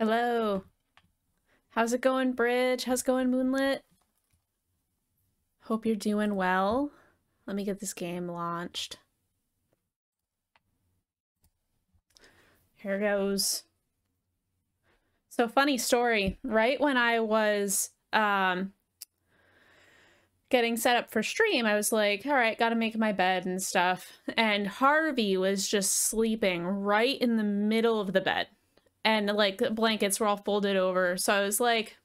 Hello. How's it going, Bridge? How's it going, Moonlit? Hope you're doing well. Let me get this game launched. Here goes. So funny story. Right when I was um getting set up for stream, I was like, all right, gotta make my bed and stuff. And Harvey was just sleeping right in the middle of the bed. And like the blankets were all folded over. So I was like,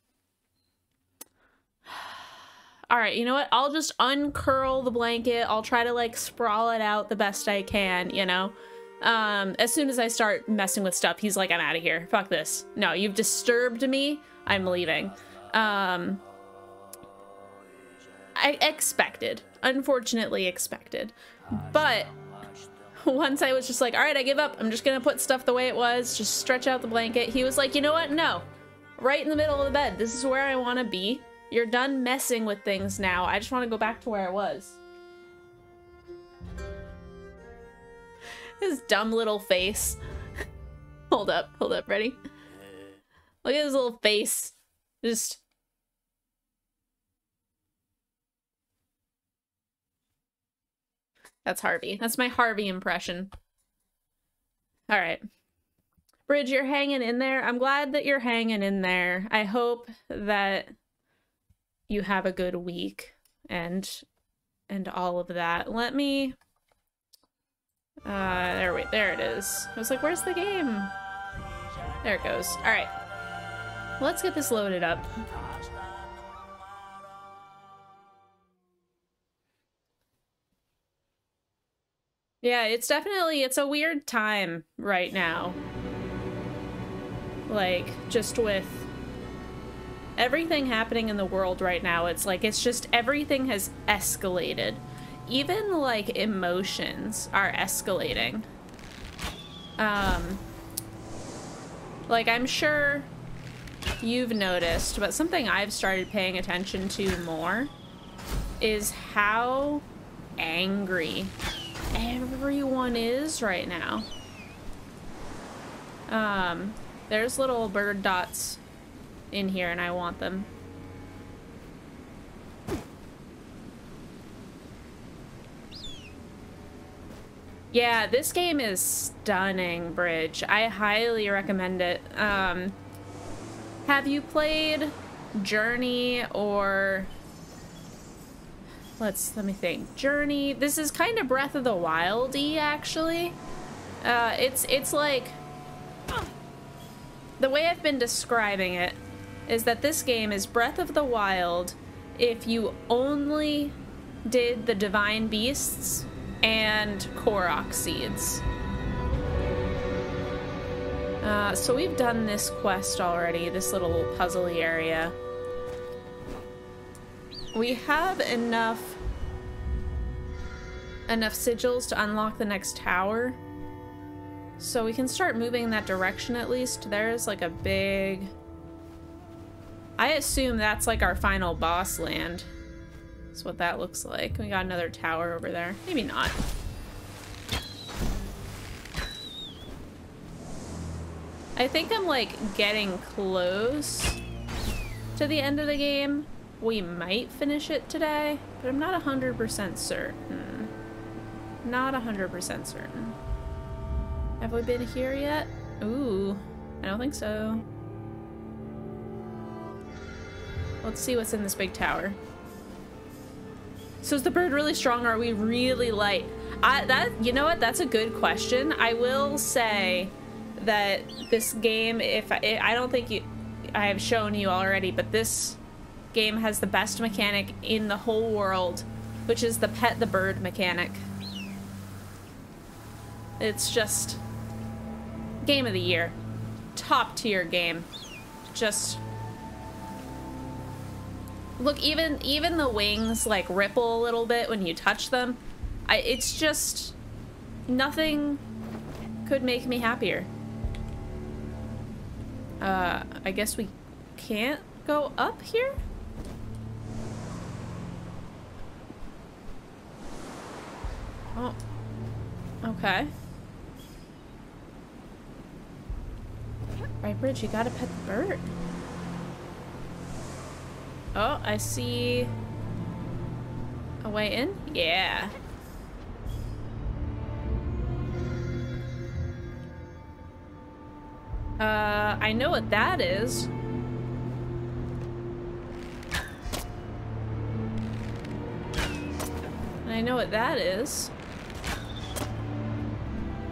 all right, you know what? I'll just uncurl the blanket. I'll try to like sprawl it out the best I can, you know? Um, as soon as I start messing with stuff, he's like, I'm out of here. Fuck this. No, you've disturbed me. I'm leaving. Um, I expected, unfortunately expected. But once I was just like, all right, I give up. I'm just gonna put stuff the way it was, just stretch out the blanket. He was like, you know what? No, right in the middle of the bed. This is where I want to be. You're done messing with things now. I just want to go back to where I was. His dumb little face. hold up, hold up, ready? Eh. Look at his little face. Just That's Harvey. That's my Harvey impression. All right. Bridge, you're hanging in there. I'm glad that you're hanging in there. I hope that you have a good week and and all of that. Let me uh there wait there it is. I was like, where's the game? There it goes. Alright. Let's get this loaded up. Yeah, it's definitely it's a weird time right now. Like just with everything happening in the world right now, it's like it's just everything has escalated. Even like emotions are escalating. Um like I'm sure you've noticed, but something I've started paying attention to more is how angry everyone is right now. Um, there's little bird dots in here and I want them. Yeah, this game is stunning, Bridge. I highly recommend it. Um, have you played Journey or let's let me think. Journey. This is kind of breath of the wildy actually. Uh it's it's like the way i've been describing it is that this game is breath of the wild if you only did the divine beasts and korok seeds. Uh, so we've done this quest already, this little puzzly area. We have enough enough sigils to unlock the next tower. So we can start moving in that direction at least. There's like a big... I assume that's like our final boss land. That's what that looks like. We got another tower over there. Maybe not. I think I'm like getting close to the end of the game. We might finish it today, but I'm not 100% certain. Not 100% certain. Have we been here yet? Ooh, I don't think so. Let's see what's in this big tower. So is the bird really strong or are we really light? I, that You know what? That's a good question. I will say that this game, if I, I don't think you, I have shown you already, but this game has the best mechanic in the whole world, which is the pet the bird mechanic. It's just game of the year. Top tier game. Just Look, even even the wings like ripple a little bit when you touch them. I it's just nothing could make me happier. Uh, I guess we can't go up here? Oh. Right, Bridge, you gotta pet the bird. Oh, I see a way in? Yeah. Uh, I know what that is. I know what that is.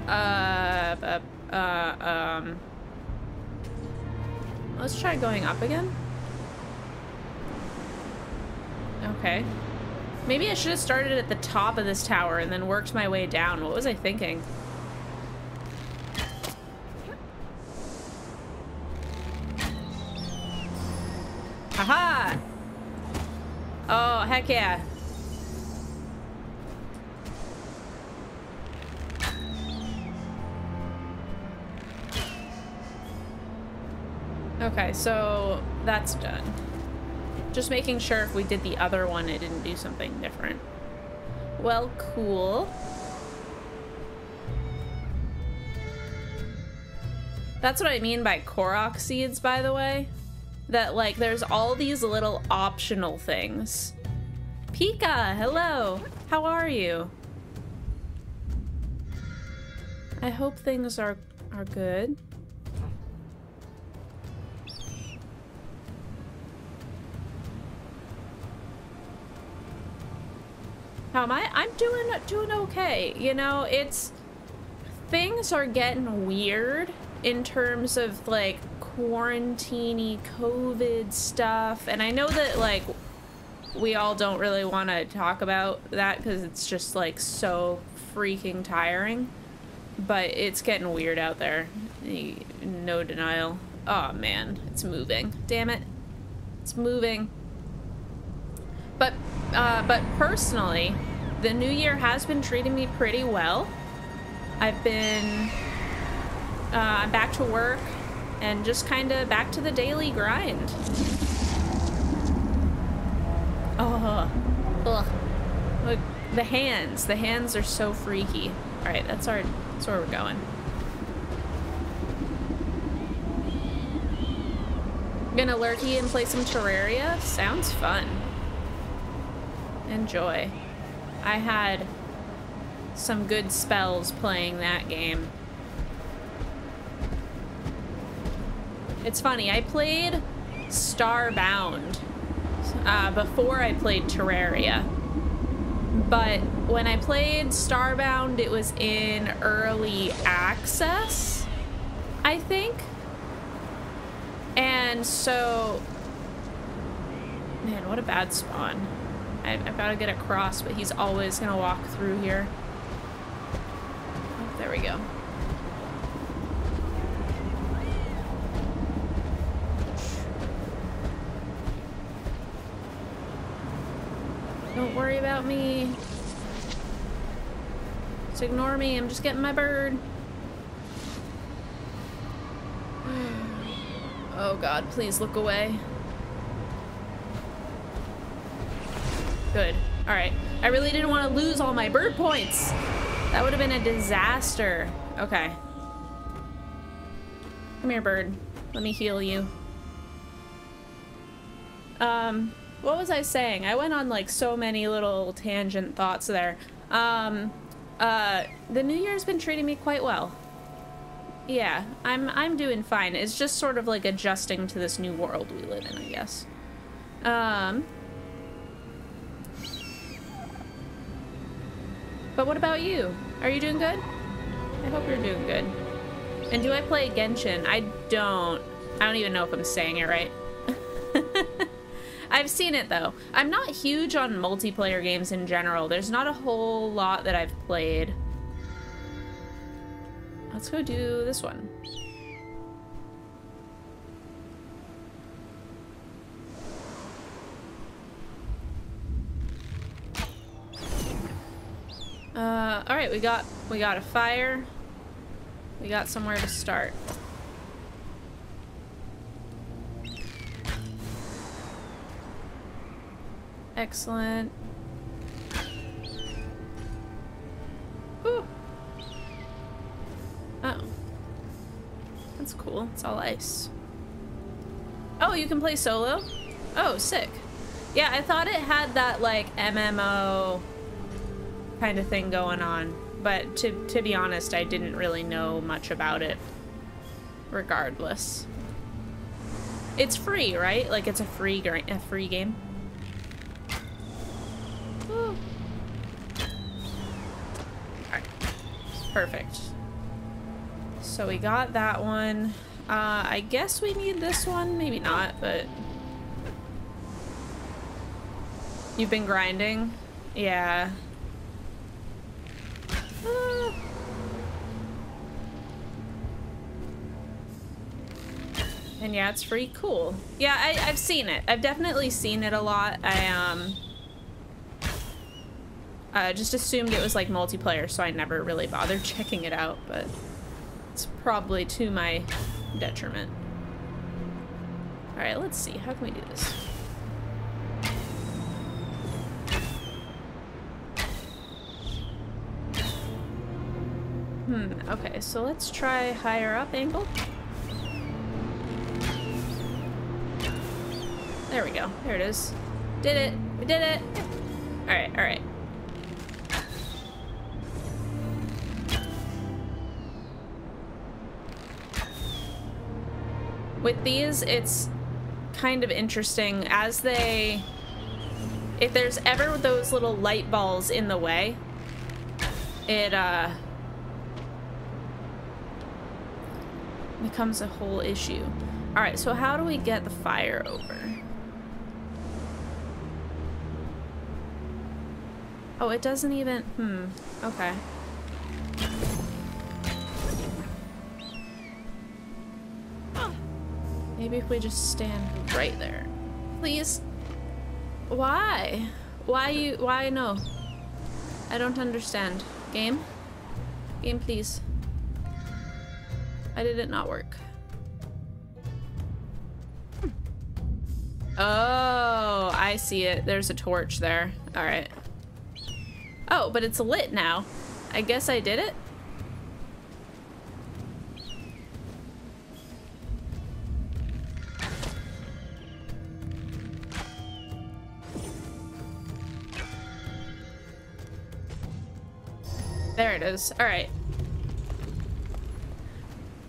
Uh, uh, uh, um... Let's try going up again. Okay. Maybe I should have started at the top of this tower and then worked my way down. What was I thinking? Aha! Oh, heck yeah. Okay, so that's done. Just making sure if we did the other one, it didn't do something different. Well, cool. That's what I mean by Korok seeds, by the way. That, like, there's all these little optional things. Pika, hello. How are you? I hope things are, are good. Am I? I'm doing doing okay. You know, it's things are getting weird in terms of like quarantini COVID stuff, and I know that like we all don't really want to talk about that because it's just like so freaking tiring. But it's getting weird out there. No denial. Oh man, it's moving. Damn it. It's moving. But, uh, but personally, the new year has been treating me pretty well. I've been, uh, back to work and just kind of back to the daily grind. Oh, ugh. Look, the hands, the hands are so freaky. All right, that's our, that's where we're going. Gonna lurky and play some Terraria? Sounds fun. Enjoy. I had some good spells playing that game. It's funny, I played Starbound uh, before I played Terraria. But when I played Starbound, it was in early access, I think. And so, man, what a bad spawn. I, I've got to get across, but he's always going to walk through here. Oh, there we go. Don't worry about me. Just ignore me. I'm just getting my bird. Oh god, please look away. Good. Alright. I really didn't want to lose all my bird points. That would have been a disaster. Okay. Come here, bird. Let me heal you. Um, what was I saying? I went on like so many little tangent thoughts there. Um, uh, the new year's been treating me quite well. Yeah, I'm I'm doing fine. It's just sort of like adjusting to this new world we live in, I guess. Um, But what about you? Are you doing good? I hope you're doing good. And do I play Genshin? I don't. I don't even know if I'm saying it right. I've seen it though. I'm not huge on multiplayer games in general. There's not a whole lot that I've played. Let's go do this one. Uh, all right, we got we got a fire. We got somewhere to start. Excellent. Ooh. Oh. That's cool. It's all ice. Oh, you can play solo? Oh, sick. Yeah, I thought it had that, like, MMO kind of thing going on. But to, to be honest, I didn't really know much about it regardless. It's free, right? Like, it's a free, a free game. Perfect. So we got that one. Uh, I guess we need this one. Maybe not, but... You've been grinding? Yeah. And yeah, it's free. Cool. Yeah, I, have seen it. I've definitely seen it a lot. I, um... Just assumed it was like multiplayer, so I never really bothered checking it out, but it's probably to my detriment. Alright, let's see. How can we do this? Hmm, okay, so let's try higher up angle. There we go. There it is. Did it. We did it. Alright, alright. With these, it's kind of interesting as they... If there's ever those little light balls in the way, it, uh... becomes a whole issue. Alright, so how do we get the fire over? Oh, it doesn't even... Hmm. Okay. Maybe if we just stand right there. Please? Why? Why you... Why no? I don't understand. Game? Game, please. Why did it not work? Hmm. Oh, I see it. There's a torch there. Alright. Oh, but it's lit now. I guess I did it? There it is. All right.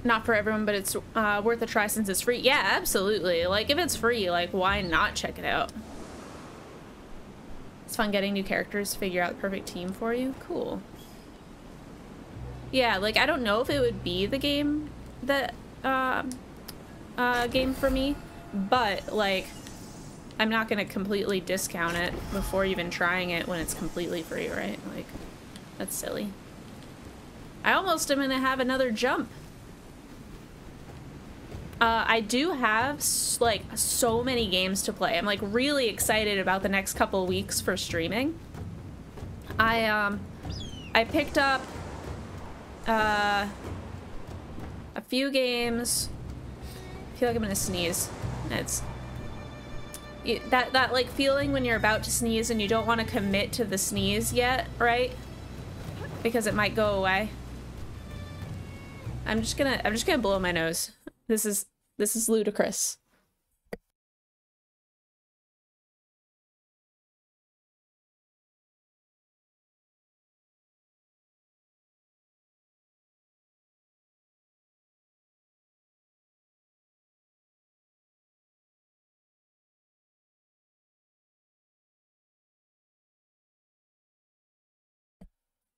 Not for everyone, but it's uh, worth a try since it's free. Yeah, absolutely. Like, if it's free, like, why not check it out? It's fun getting new characters figure out the perfect team for you. Cool. Yeah, like, I don't know if it would be the game that, uh, uh, game for me, but, like, I'm not to completely discount it before even trying it when it's completely free, right? Like, that's silly. I almost am to have another jump. Uh, I do have like so many games to play. I'm like really excited about the next couple weeks for streaming. I um I picked up uh a few games. I feel like I'm gonna sneeze. It's that that like feeling when you're about to sneeze and you don't want to commit to the sneeze yet, right? Because it might go away. I'm just gonna I'm just gonna blow my nose. This is this is ludicrous.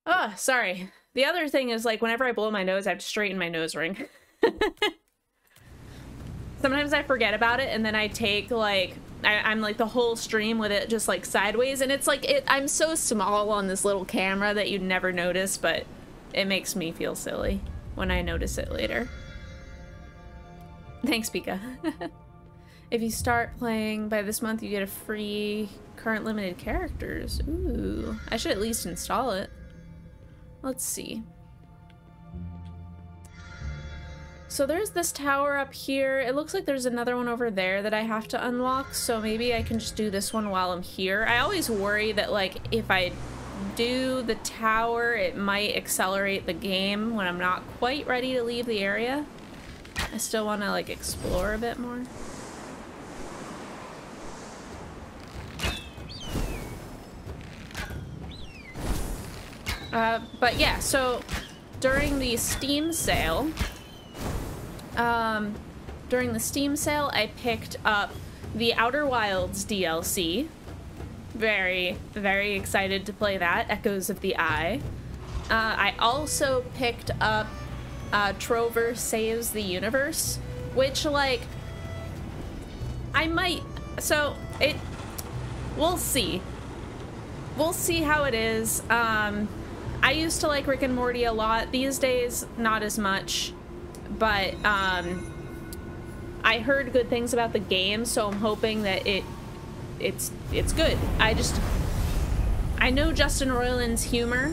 Oh, sorry. The other thing is like whenever I blow my nose, I have to straighten my nose ring. Sometimes I forget about it and then I take like I, am like the whole stream with it just like sideways and it's like it I'm so small on this little camera that you'd never notice, but it makes me feel silly when I notice it later. Thanks, Pika. if you start playing by this month, you get a free current limited characters. Ooh, I should at least install it. Let's see. So there's this tower up here. It looks like there's another one over there that I have to unlock, so maybe I can just do this one while I'm here. I always worry that, like, if I do the tower, it might accelerate the game when I'm not quite ready to leave the area. I still want to like explore a bit more. Uh, but yeah, so during the Steam sale, um, during the Steam sale, I picked up the Outer Wilds DLC. Very, very excited to play that. Echoes of the Eye. Uh, I also picked up uh, Trover Saves the Universe, which, like, I might. So, it. We'll see. We'll see how it is. Um, I used to like Rick and Morty a lot. These days, not as much. But, um, I heard good things about the game, so I'm hoping that it it's it's good. I just I know Justin Roiland's humor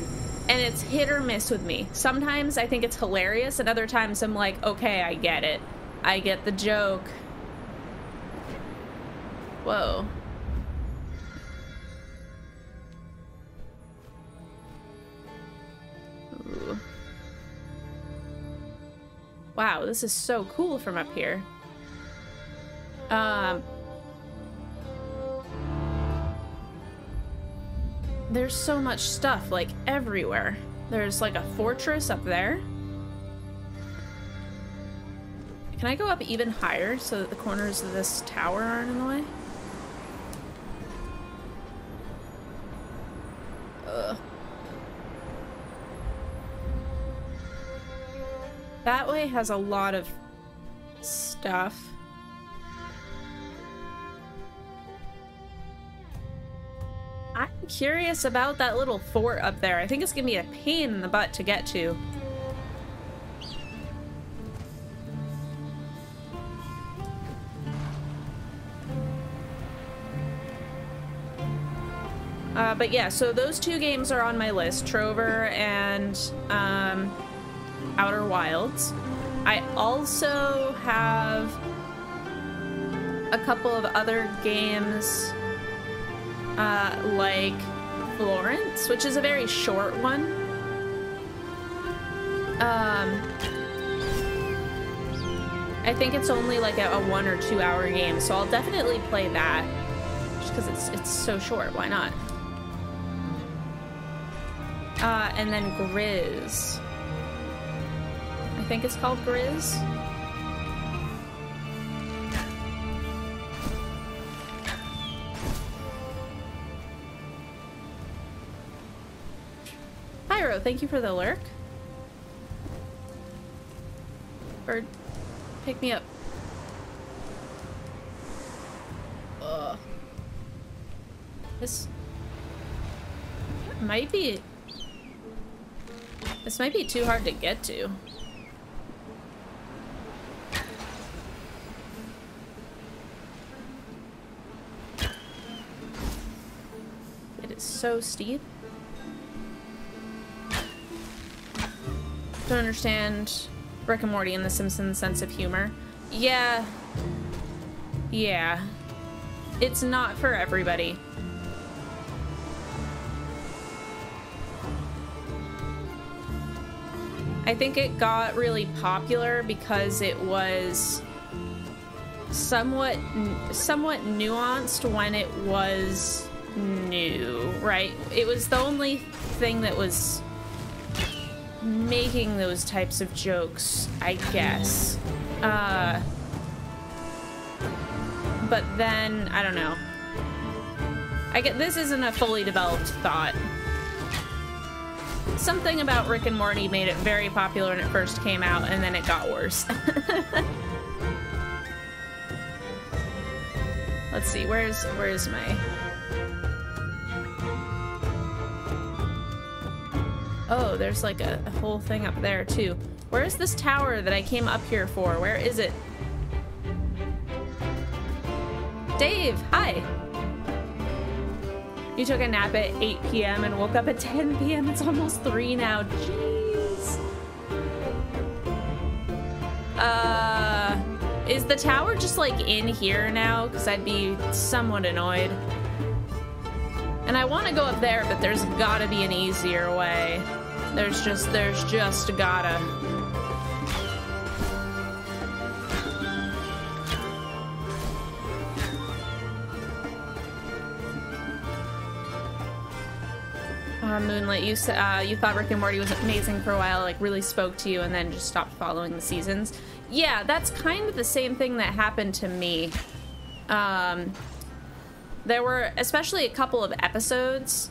and it's hit or miss with me. Sometimes I think it's hilarious and other times I'm like, "Okay, I get it. I get the joke." Whoa. Ooh. Wow, this is so cool from up here. Um, there's so much stuff, like, everywhere. There's, like, a fortress up there. Can I go up even higher so that the corners of this tower aren't in the way? Ugh. That way has a lot of stuff. I'm curious about that little fort up there. I think it's gonna be a pain in the butt to get to. Uh, but yeah, so those two games are on my list, Trover and um, Outer Wilds. I also have a couple of other games uh, like Florence, which is a very short one. Um, I think it's only like a, a one or two hour game, so I'll definitely play that just because it's it's so short. Why not? Uh, and then Grizz. Think it's called Grizz. Pyro, thank you for the lurk. Bird, pick me up. Ugh. This might be this might be too hard to get to. It is so steep. Don't understand Rick and Morty and The Simpsons sense of humor. Yeah. Yeah. It's not for everybody. I think it got really popular because it was somewhat somewhat nuanced when it was new, right? It was the only thing that was making those types of jokes, I guess. Uh, but then, I don't know. I get this isn't a fully developed thought something about Rick and Morty made it very popular when it first came out, and then it got worse. Let's see, where's where's my Oh, there's like a, a whole thing up there too. Where is this tower that I came up here for? Where is it? Dave, hi. You took a nap at 8 p.m. and woke up at 10 p.m. It's almost 3 now. Jeez. Uh, is the tower just like in here now? Because I'd be somewhat annoyed. And I want to go up there, but there's gotta be an easier way. There's just, there's just gotta. Uh, Moonlit, you uh, you thought Rick and Morty was amazing for a while, like really spoke to you, and then just stopped following the seasons. Yeah, that's kind of the same thing that happened to me. Um, there were especially a couple of episodes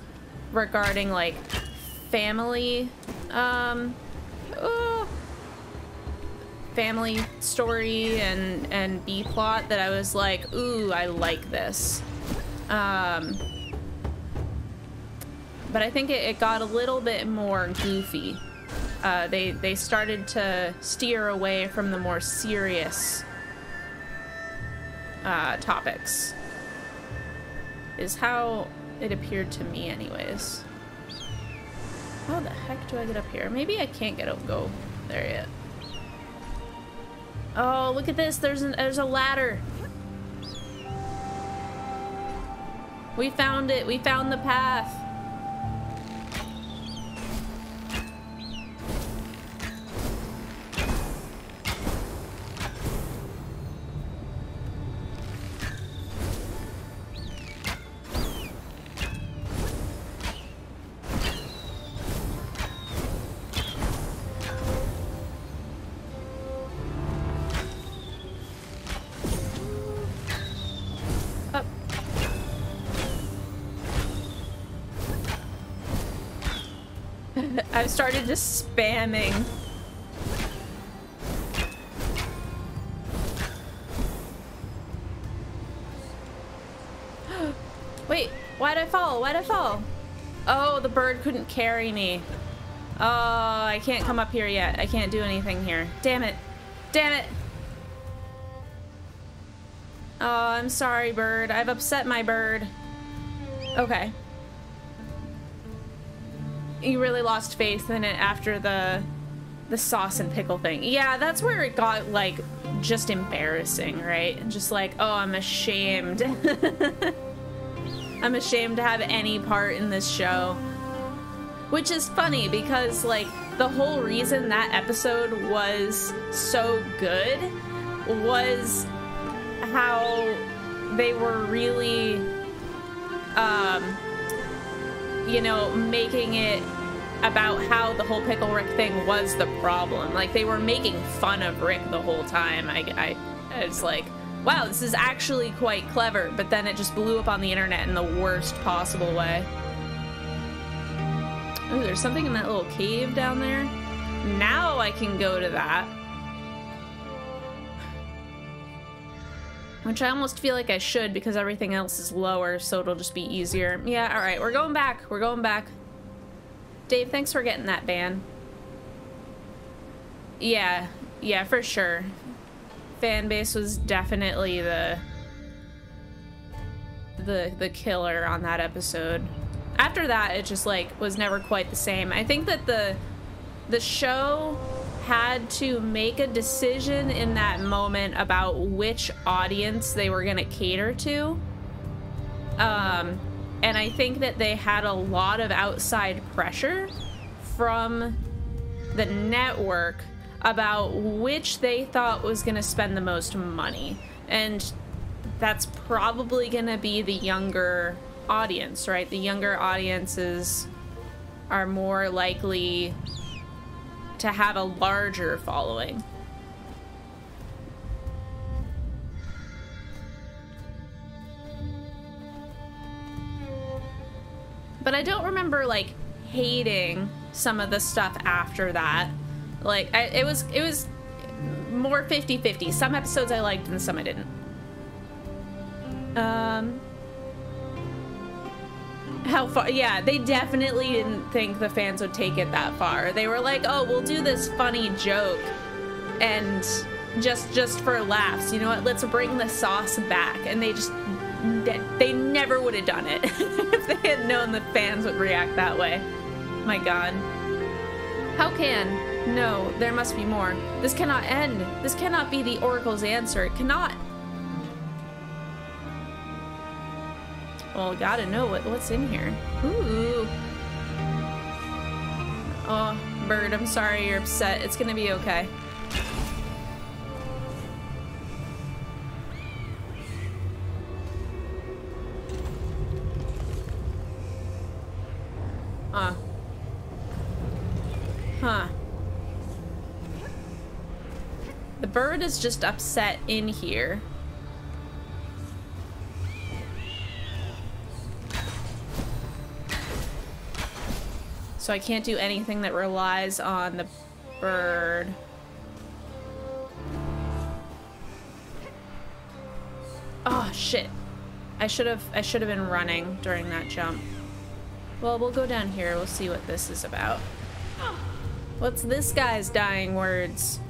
regarding like family, um, uh, family story and and B plot that I was like, ooh, I like this. Um, but I think it, it got a little bit more goofy. Uh, they they started to steer away from the more serious uh, topics. Is how it appeared to me, anyways. How the heck do I get up here? Maybe I can't get up go there yet. Oh, look at this! There's an there's a ladder. We found it. We found the path. Just spamming. Wait, why'd I fall? Why'd I fall? Oh, the bird couldn't carry me. Oh, I can't come up here yet. I can't do anything here. Damn it. Damn it. Oh, I'm sorry, bird. I've upset my bird. Okay you really lost faith in it after the the sauce and pickle thing. Yeah, that's where it got like just embarrassing, right? And just like, oh, I'm ashamed. I'm ashamed to have any part in this show. Which is funny because like the whole reason that episode was so good was how they were really um you know, making it about how the whole Pickle Rick thing was the problem. Like, they were making fun of Rick the whole time. I, I, it's like, wow, this is actually quite clever, but then it just blew up on the internet in the worst possible way. Oh, there's something in that little cave down there. Now I can go to that. Which I almost feel like I should because everything else is lower, so it'll just be easier. Yeah, alright, we're going back. We're going back. Dave, thanks for getting that ban. Yeah, yeah, for sure. Fan base was definitely the the the killer on that episode. After that, it just like was never quite the same. I think that the the show had to make a decision in that moment about which audience they were going to cater to. Um, and I think that they had a lot of outside pressure from the network about which they thought was going to spend the most money. And that's probably going to be the younger audience, right? The younger audiences are more likely to have a larger following. But I don't remember like hating some of the stuff after that. Like I, it was it was more 50-50. Some episodes I liked and some I didn't. Um how far? Yeah, they definitely didn't think the fans would take it that far. They were like, "Oh, we'll do this funny joke, and just just for laughs, you know what? Let's bring the sauce back." And they just they never would have done it if they had known the fans would react that way. My God. How can? No, there must be more. This cannot end. This cannot be the Oracle's answer. It cannot. Well, gotta know what, what's in here. Ooh. Oh, bird, I'm sorry you're upset. It's gonna be okay. Huh. The bird is just upset in here. So I can't do anything that relies on the bird. Oh, shit. I should have I should have been running during that jump. Well, we'll go down here. We'll see what this is about. What's this guy's dying words?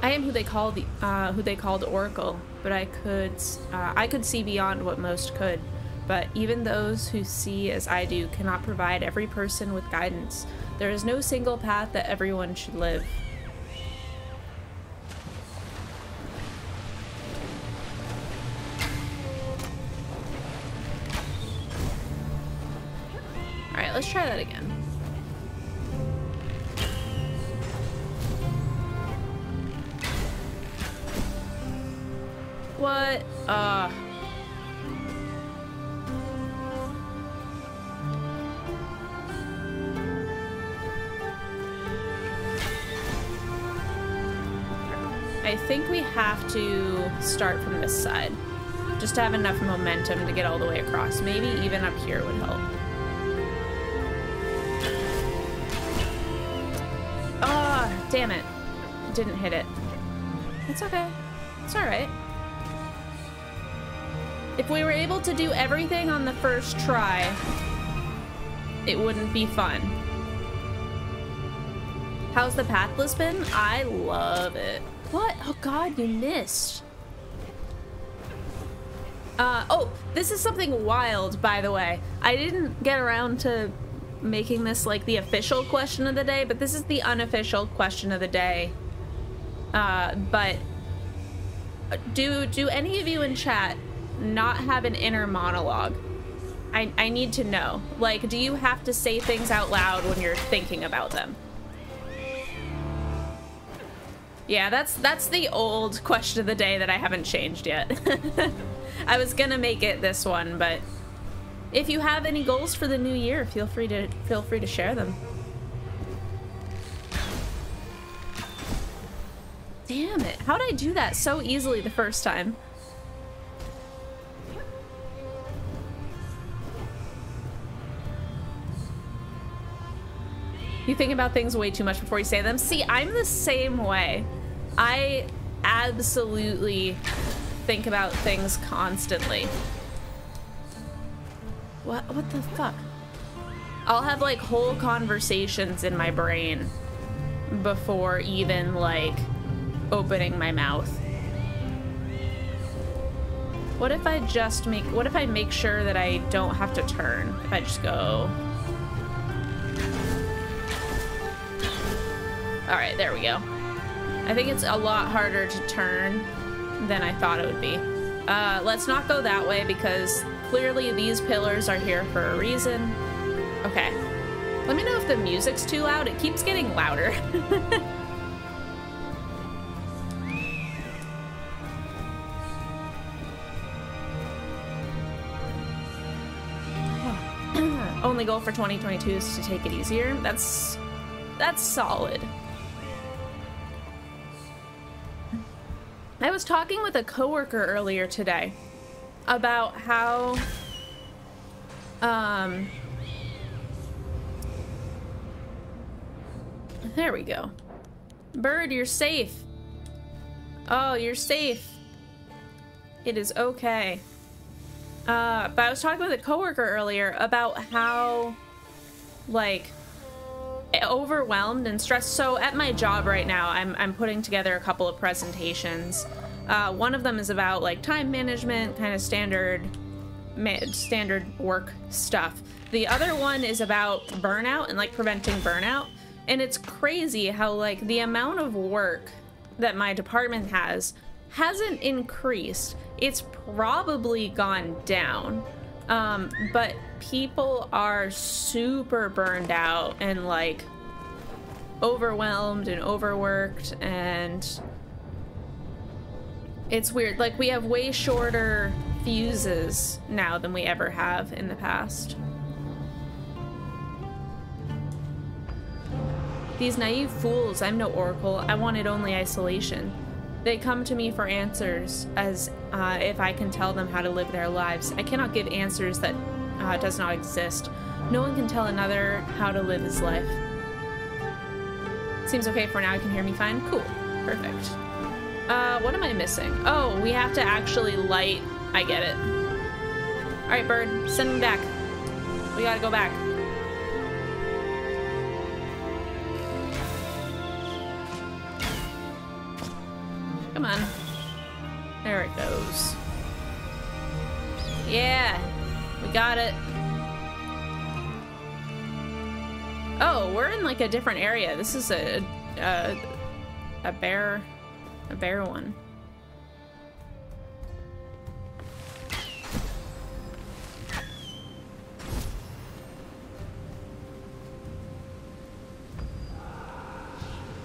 I am who they call the uh, who they called Oracle, but I could uh, I could see beyond what most could. But even those who see as I do cannot provide every person with guidance. There is no single path that everyone should live. Alright, let's try that again. What? Uh... I think we have to start from this side. Just to have enough momentum to get all the way across. Maybe even up here would help. Ah, oh, damn it. Didn't hit it. It's okay. It's alright. If we were able to do everything on the first try, it wouldn't be fun. How's the pathless been? I love it. What? Oh god, you missed. Uh, oh, this is something wild, by the way. I didn't get around to making this like the official question of the day, but this is the unofficial question of the day. Uh, but do do any of you in chat not have an inner monologue? I, I need to know. Like, do you have to say things out loud when you're thinking about them? Yeah, that's that's the old question of the day that I haven't changed yet. I was gonna make it this one, but if you have any goals for the new year, feel free to feel free to share them. Damn it. How did I do that so easily the first time? You think about things way too much before you say them. See, I'm the same way. I absolutely think about things constantly. What, what the fuck? I'll have like whole conversations in my brain before even like opening my mouth. What if I just make, what if I make sure that I don't have to turn? If I just go All right, there we go. I think it's a lot harder to turn than I thought it would be. Uh, let's not go that way because clearly these pillars are here for a reason. Okay. Let me know if the music's too loud. It keeps getting louder. Only goal for 2022 is to take it easier. That's that's solid. I was talking with a coworker earlier today about how um There we go. Bird, you're safe. Oh, you're safe. It is okay. Uh, but I was talking with a coworker earlier about how, like, overwhelmed and stressed. So at my job right now, I'm, I'm putting together a couple of presentations. Uh, one of them is about like time management, kind of standard, standard work stuff. The other one is about burnout and like preventing burnout. And it's crazy how like the amount of work that my department has hasn't increased. It's probably gone down. Um, but people are super burned out and like overwhelmed and overworked and it's weird. Like we have way shorter fuses now than we ever have in the past. These naive fools, I'm no oracle. I wanted only isolation. They come to me for answers, as uh, if I can tell them how to live their lives. I cannot give answers that uh, does not exist. No one can tell another how to live his life. Seems okay for now. You can hear me fine. Cool. Perfect. Uh, what am I missing? Oh, we have to actually light. I get it. All right, bird, send me back. We gotta go back. Come on. There it goes. Yeah, we got it. Oh, we're in like a different area. This is a a, a bear a bear one.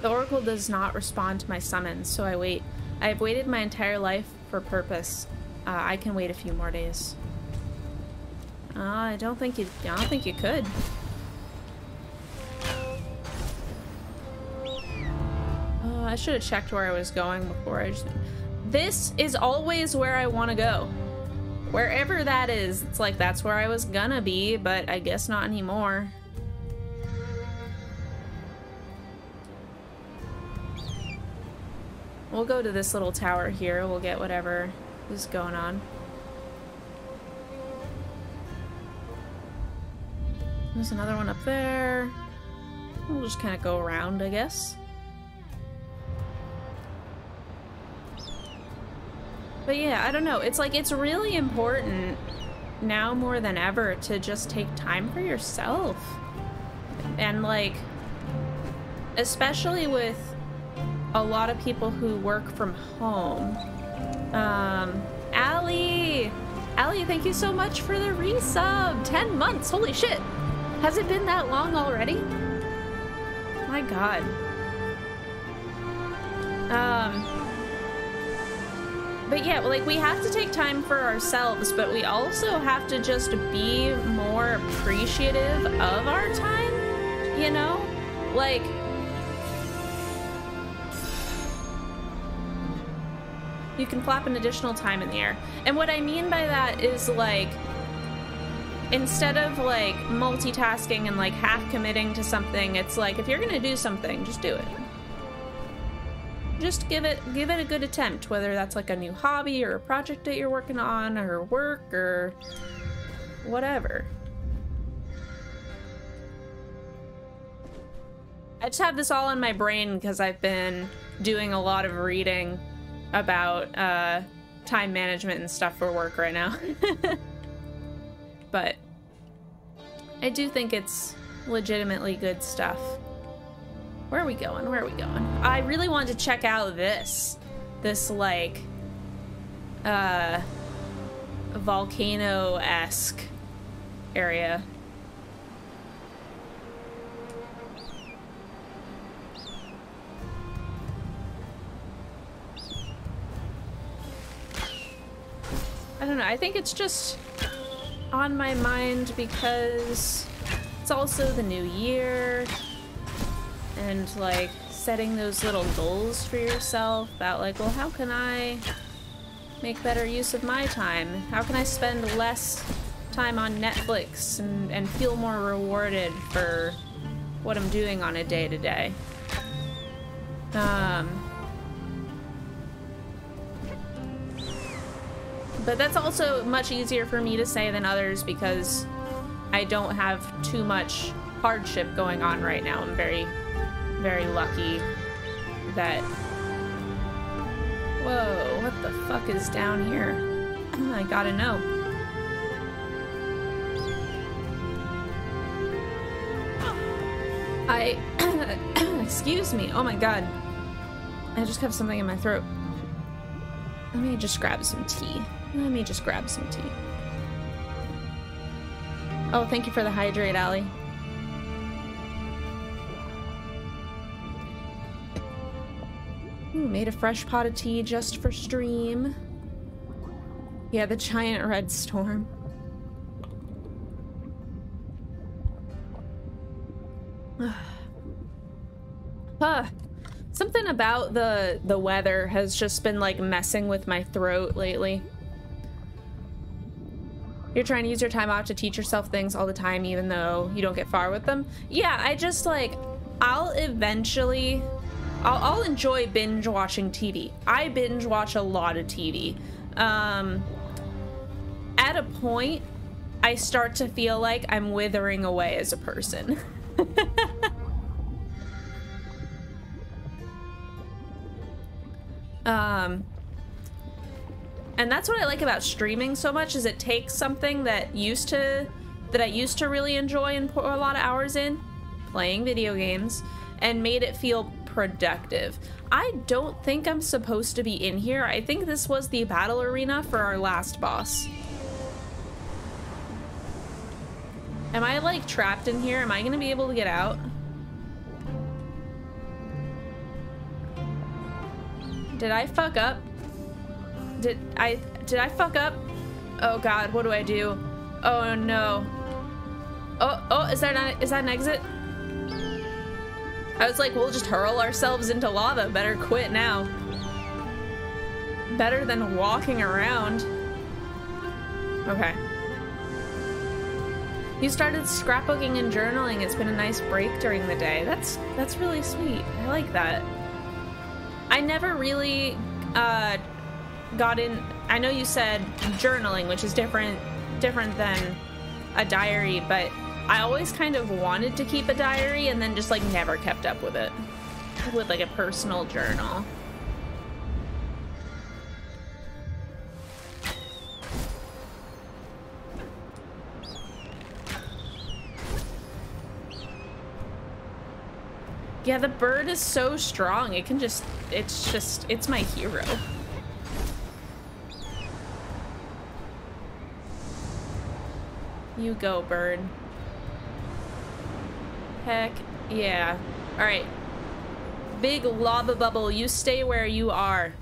The Oracle does not respond to my summons, so I wait. I have waited my entire life for purpose. Uh, I can wait a few more days. Uh, I don't think you. I don't think you could. Uh, I should have checked where I was going before I just. This is always where I want to go. Wherever that is, it's like that's where I was gonna be, but I guess not anymore. We'll go to this little tower here. We'll get whatever is going on. There's another one up there. We'll just kind of go around, I guess. But yeah, I don't know. It's like, it's really important now more than ever to just take time for yourself. And like, especially with a lot of people who work from home. Um, Allie! Allie, thank you so much for the resub! 10 months, holy shit! Has it been that long already? My god. Um, but yeah, like we have to take time for ourselves, but we also have to just be more appreciative of our time, you know? Like, you can flap an additional time in the air. And what I mean by that is like, instead of like multitasking and like half committing to something, it's like if you're gonna do something, just do it. Just give it give it a good attempt, whether that's like a new hobby or a project that you're working on or work or whatever. I just have this all in my brain because I've been doing a lot of reading about uh, time management and stuff for work right now. but I do think it's legitimately good stuff. Where are we going? Where are we going? I really wanted to check out this. This, like, uh, volcano-esque area. I don't know. I think it's just on my mind because it's also the new year and like setting those little goals for yourself about like, well, how can I make better use of my time? How can I spend less time on Netflix and, and feel more rewarded for what I'm doing on a day to day? Um, But that's also much easier for me to say than others because I don't have too much hardship going on right now. I'm very, very lucky that... Whoa, what the fuck is down here? I gotta know. I... Excuse me. Oh my god. I just have something in my throat. Let me just grab some tea. Let me just grab some tea. Oh, thank you for the hydrate, Allie. Ooh, made a fresh pot of tea just for stream. Yeah, the giant red storm. Huh. Something about the the weather has just been like messing with my throat lately. You're trying to use your time off to teach yourself things all the time even though you don't get far with them. Yeah, I just like I'll eventually I'll, I'll enjoy binge watching TV. I binge watch a lot of TV. Um, at a point, I start to feel like I'm withering away as a person. um, and that's what I like about streaming so much is it takes something that used to that I used to really enjoy and put a lot of hours in, playing video games, and made it feel productive. I don't think I'm supposed to be in here. I think this was the battle arena for our last boss. Am I like trapped in here? Am I gonna be able to get out? Did I fuck up? Did I did I fuck up? Oh god, what do I do? Oh no. Oh oh is that not is that an exit? I was like, we'll just hurl ourselves into lava. Better quit now. Better than walking around. Okay. You started scrapbooking and journaling. It's been a nice break during the day. That's that's really sweet. I like that. I never really uh, got in. I know you said journaling, which is different different than a diary, but I always kind of wanted to keep a diary and then just like never kept up with it. With like a personal journal. Yeah, the bird is so strong. It can just, it's just, it's my hero. You go, bird. Heck yeah. Alright. Big lava bubble, you stay where you are.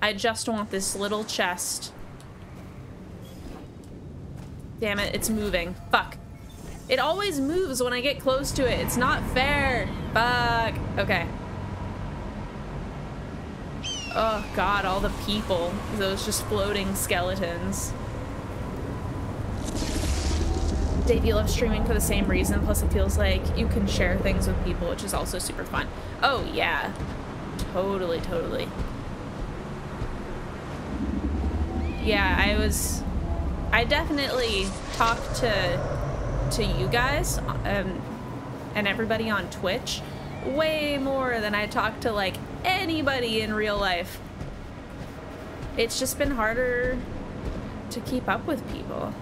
I just want this little chest. Damn it, it's moving. Fuck. It always moves when I get close to it. It's not fair. Fuck. Okay. Oh god, all the people. Those just floating skeletons. Dave, you love streaming for the same reason, plus it feels like you can share things with people, which is also super fun. Oh, yeah. Totally, totally. Yeah, I was... I definitely talked to to you guys um, and everybody on Twitch way more than I talk to, like, anybody in real life. It's just been harder to keep up with people.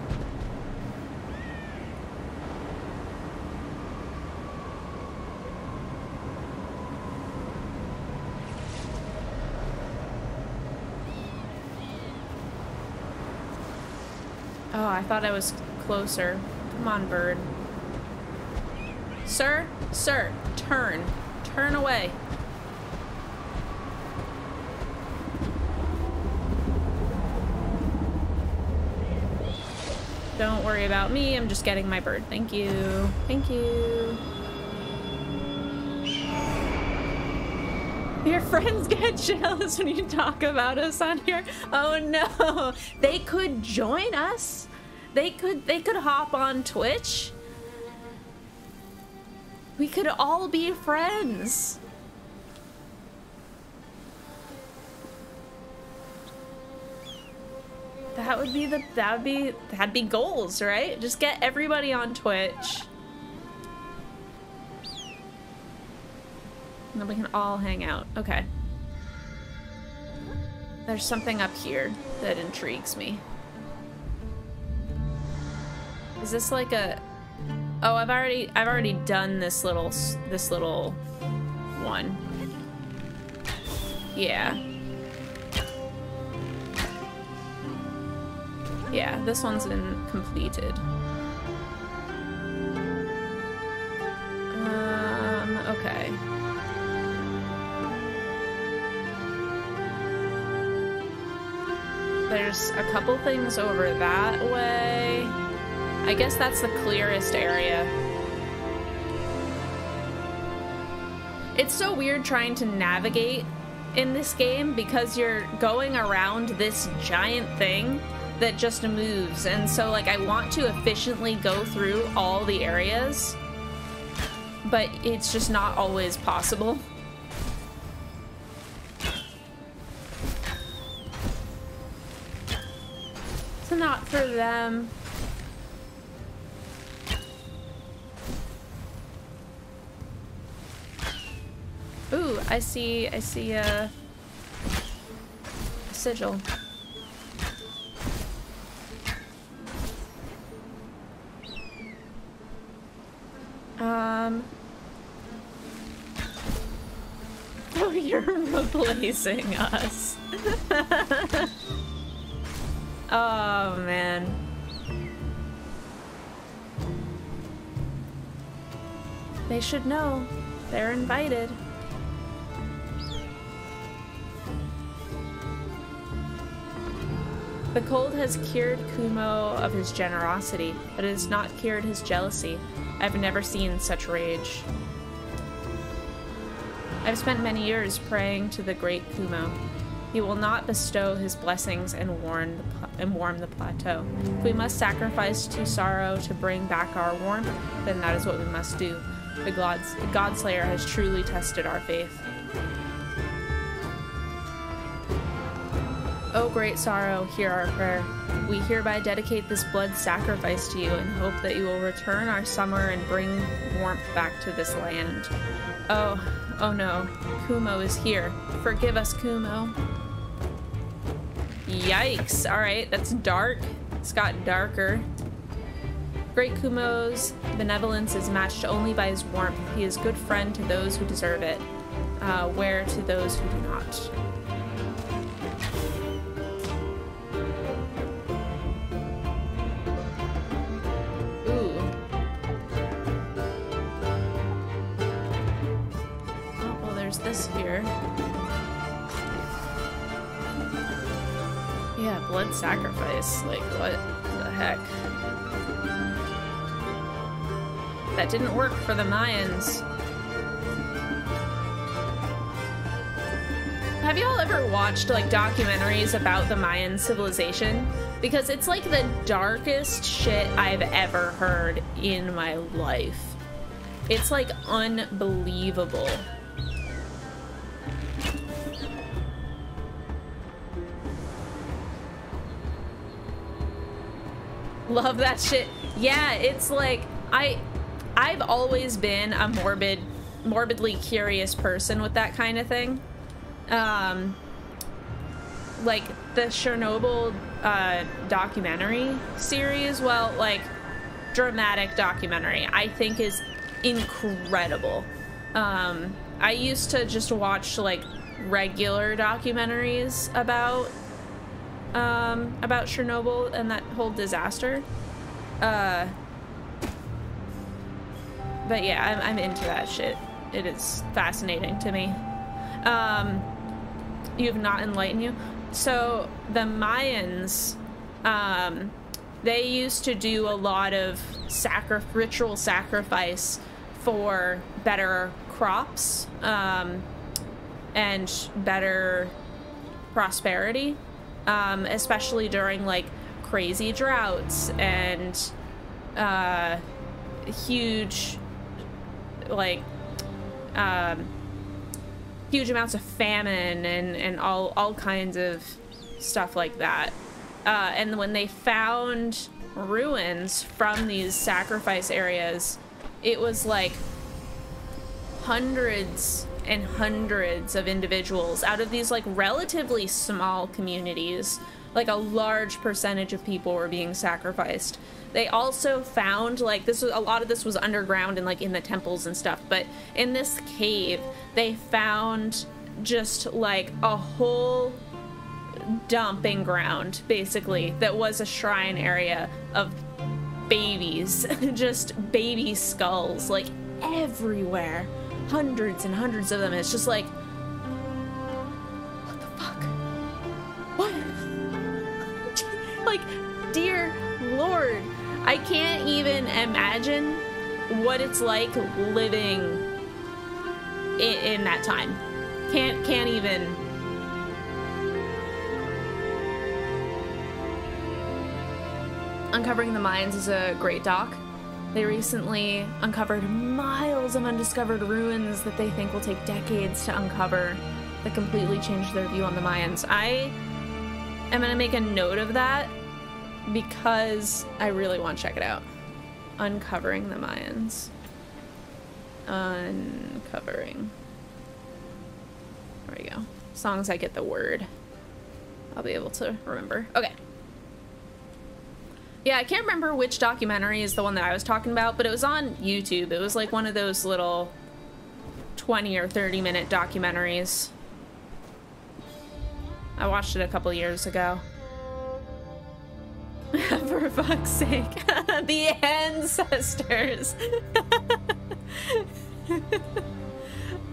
I thought I was closer. Come on, bird. Sir? Sir, turn. Turn away. Don't worry about me. I'm just getting my bird. Thank you. Thank you. Your friends get jealous when you talk about us on here. Oh no. They could join us. They could they could hop on Twitch. We could all be friends. That would be the that would be that'd be goals, right? Just get everybody on Twitch. And then we can all hang out. Okay. There's something up here that intrigues me. Is this like a... Oh, I've already I've already done this little this little one. Yeah. Yeah, this one's been completed. Um, okay. There's a couple things over that way. I guess that's the clearest area. It's so weird trying to navigate in this game because you're going around this giant thing that just moves. And so, like, I want to efficiently go through all the areas, but it's just not always possible. It's not for them. Ooh, I see, I see a, a sigil. Um. Oh, you're replacing us. oh, man. They should know. They're invited. The cold has cured Kumo of his generosity, but it has not cured his jealousy. I've never seen such rage. I've spent many years praying to the great Kumo. He will not bestow his blessings and warm the, and warm the plateau. If we must sacrifice to sorrow to bring back our warmth, then that is what we must do. The God's, the Godslayer has truly tested our faith. O great sorrow, hear our prayer. We hereby dedicate this blood sacrifice to you and hope that you will return our summer and bring warmth back to this land. Oh, oh no, Kumo is here. Forgive us, Kumo. Yikes, alright, that's dark. It's got darker. Great Kumo's benevolence is matched only by his warmth. He is good friend to those who deserve it, uh, where to those who do not. This here? Yeah, blood sacrifice. Like, what the heck? That didn't work for the Mayans. Have y'all ever watched like documentaries about the Mayan civilization? Because it's like the darkest shit I've ever heard in my life. It's like unbelievable. Love that shit. Yeah, it's like I I've always been a morbid morbidly curious person with that kind of thing. Um like the Chernobyl uh documentary series, well, like dramatic documentary, I think is incredible. Um I used to just watch like regular documentaries about um, about Chernobyl and that whole disaster. Uh, but yeah, I'm, I'm into that shit. It is fascinating to me. Um, you have not enlightened you. So the Mayans, um, they used to do a lot of sacri ritual sacrifice for better crops um, and better prosperity um, especially during like crazy droughts and uh, huge, like, um, huge amounts of famine and, and all, all kinds of stuff like that. Uh, and when they found ruins from these sacrifice areas, it was like hundreds and hundreds of individuals out of these like relatively small communities. Like a large percentage of people were being sacrificed. They also found like this was a lot of this was underground and like in the temples and stuff but in this cave they found just like a whole dumping ground basically that was a shrine area of babies just baby skulls like everywhere hundreds and hundreds of them. It's just like, what the fuck? What? like, dear Lord, I can't even imagine what it's like living in, in that time. Can't can't even Uncovering the Mayans is a great doc. They recently uncovered miles of undiscovered ruins that they think will take decades to uncover that completely changed their view on the Mayans. I am going to make a note of that because I really want to check it out. Uncovering the Mayans. Uncovering. There we go. As long as I get the word, I'll be able to remember. Okay. Yeah, I can't remember which documentary is the one that I was talking about, but it was on YouTube. It was like one of those little 20 or 30 minute documentaries. I watched it a couple years ago. For fuck's sake. the ancestors.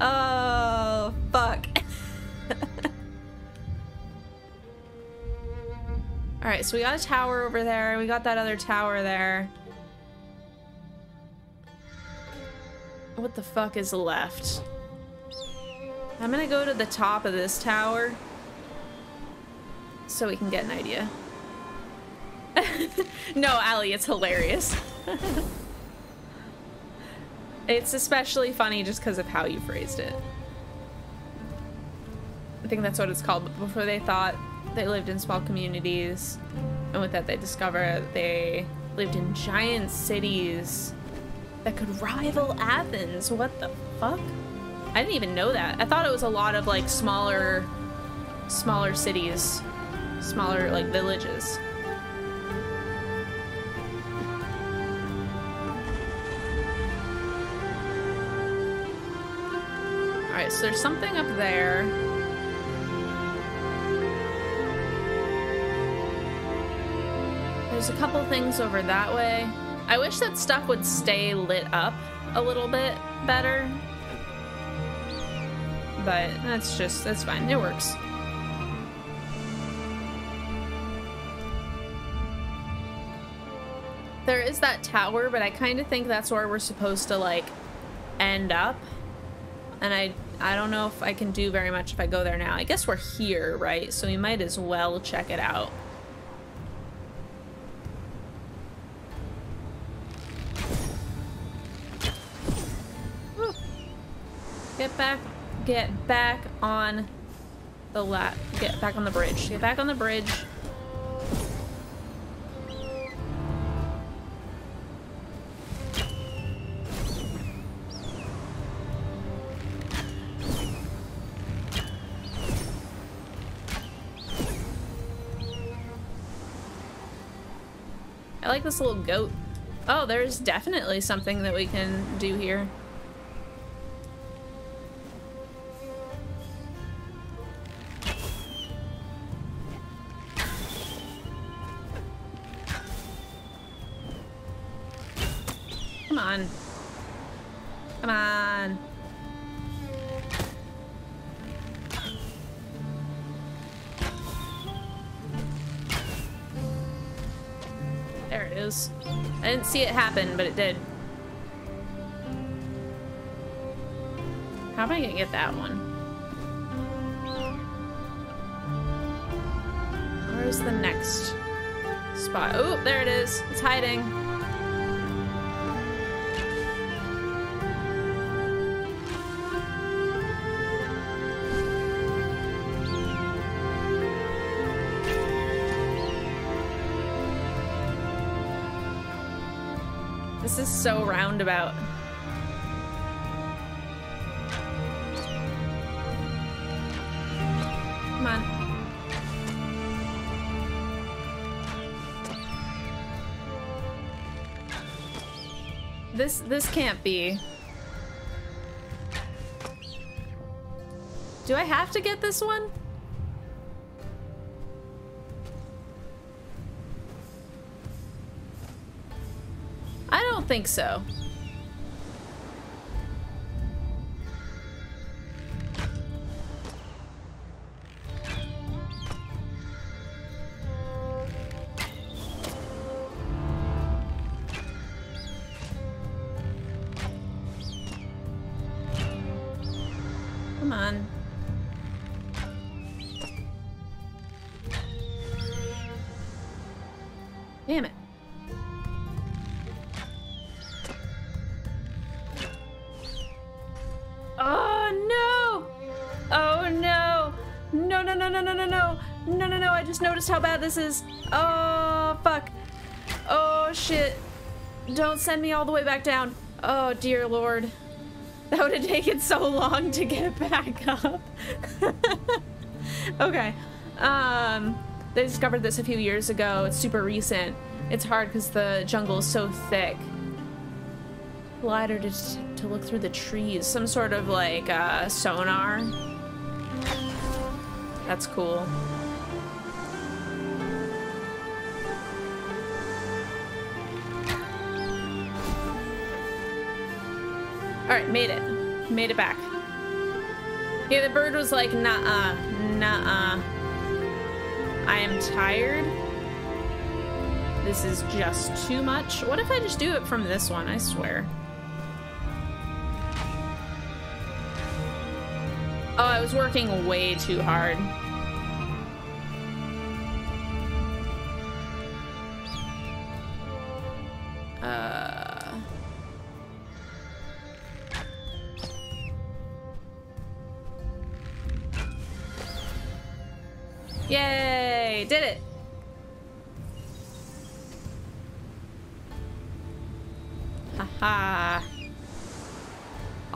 oh, fuck. Alright, so we got a tower over there. We got that other tower there. What the fuck is left? I'm gonna go to the top of this tower so we can get an idea. no, Allie, it's hilarious. it's especially funny just because of how you phrased it. I think that's what it's called, but before they thought they lived in small communities, and with that they discover they lived in giant cities that could rival Athens. What the fuck? I didn't even know that. I thought it was a lot of like smaller, smaller cities, smaller like villages. Alright, so there's something up there. There's a couple things over that way. I wish that stuff would stay lit up a little bit better. But that's just, that's fine. It works. There is that tower, but I kind of think that's where we're supposed to, like, end up. And I, I don't know if I can do very much if I go there now. I guess we're here, right? So we might as well check it out. Get back on the lap. Get back on the bridge. Get back on the bridge. I like this little goat. Oh, there's definitely something that we can do here. Happen, but it did. How am I gonna get that one? Where's the next spot? Oh, there it is. It's hiding. So roundabout. Come on. This this can't be. Do I have to get this one? Think so. Oh fuck. Oh shit. Don't send me all the way back down. Oh dear lord. That would have taken so long to get back up. okay. Um they discovered this a few years ago. It's super recent. It's hard because the jungle is so thick. LiDAR to, to look through the trees. Some sort of like uh, sonar. That's cool. Alright, made it. Made it back. Yeah, the bird was like, nah-uh, nah-uh. I am tired. This is just too much. What if I just do it from this one? I swear. Oh, I was working way too hard.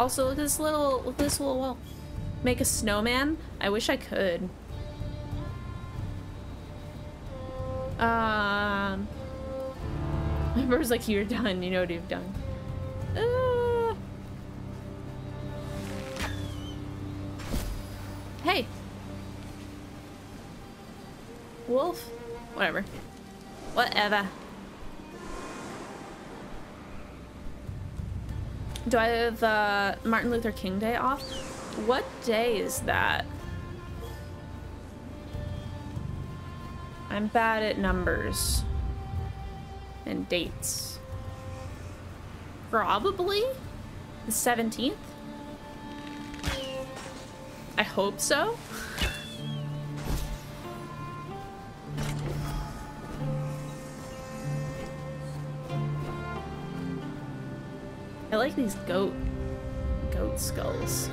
Also, this little, this wall. Make a snowman? I wish I could. Um. Remember's like, you're done. You know what you've done. Do I have uh, Martin Luther King Day off? What day is that? I'm bad at numbers and dates. Probably the 17th? I hope so. like these goat goat skulls.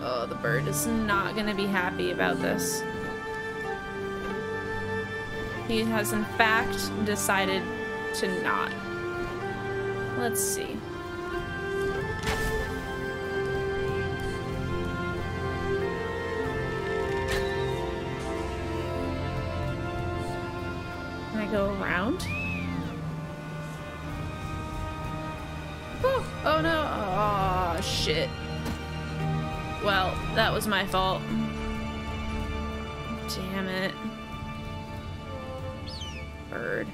Oh, the bird is not gonna be happy about this. He has in fact decided to not. Let's see. That was my fault. Damn it. Bird.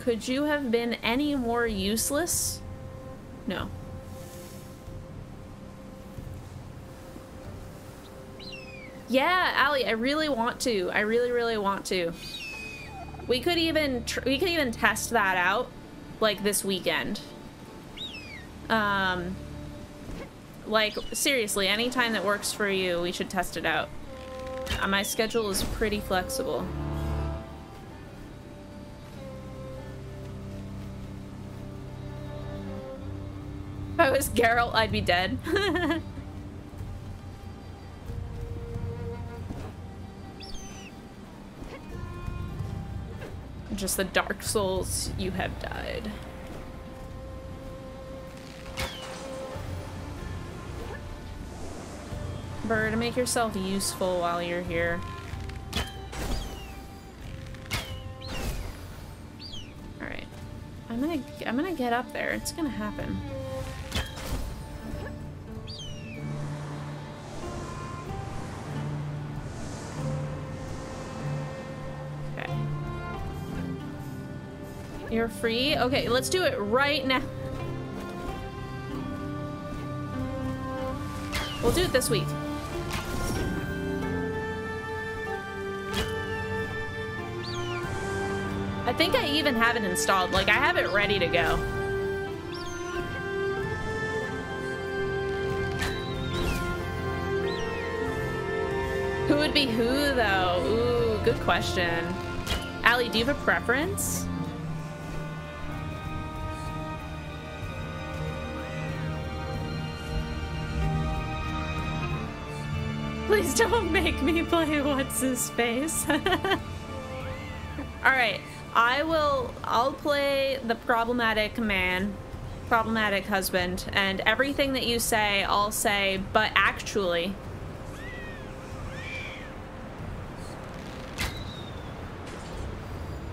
Could you have been any more useless? No. Yeah, Allie, I really want to. I really, really want to. We could even we could even test that out, like this weekend. Um, like seriously, anytime that works for you, we should test it out. Uh, my schedule is pretty flexible. If I was Geralt, I'd be dead. Just the Dark Souls, you have died. Bird, make yourself useful while you're here. Alright. I'm gonna I'm gonna get up there. It's gonna happen. Okay. You're free? Okay, let's do it right now. We'll do it this week. Think I even have it installed. Like, I have it ready to go. Who would be who, though? Ooh, good question. Allie, do you have a preference? Please don't make me play What's His Face. Alright, I will, I'll play the problematic man, problematic husband, and everything that you say, I'll say, but actually.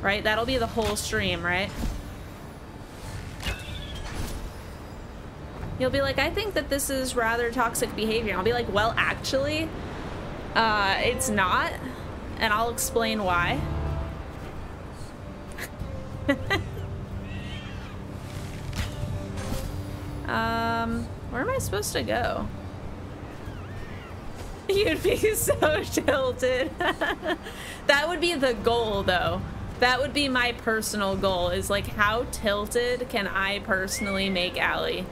Right, that'll be the whole stream, right? You'll be like, I think that this is rather toxic behavior. I'll be like, well, actually, uh, it's not, and I'll explain why. um, where am I supposed to go? You'd be so tilted. that would be the goal, though. That would be my personal goal, is like, how tilted can I personally make Allie?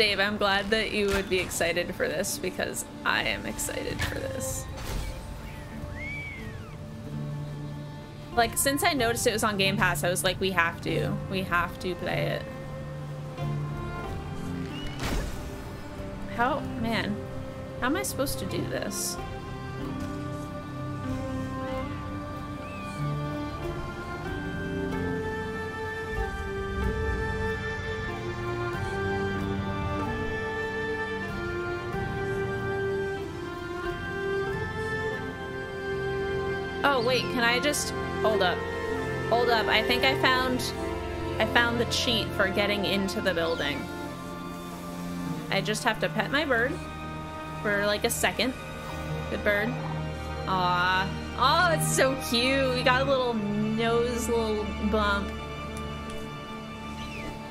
Dave, I'm glad that you would be excited for this because I am excited for this. Like, since I noticed it was on Game Pass, I was like, we have to. We have to play it. How, man, how am I supposed to do this? Wait, can I just... Hold up. Hold up, I think I found... I found the cheat for getting into the building. I just have to pet my bird for like a second. Good bird. Aw. Oh, it's so cute. We got a little nose, little bump.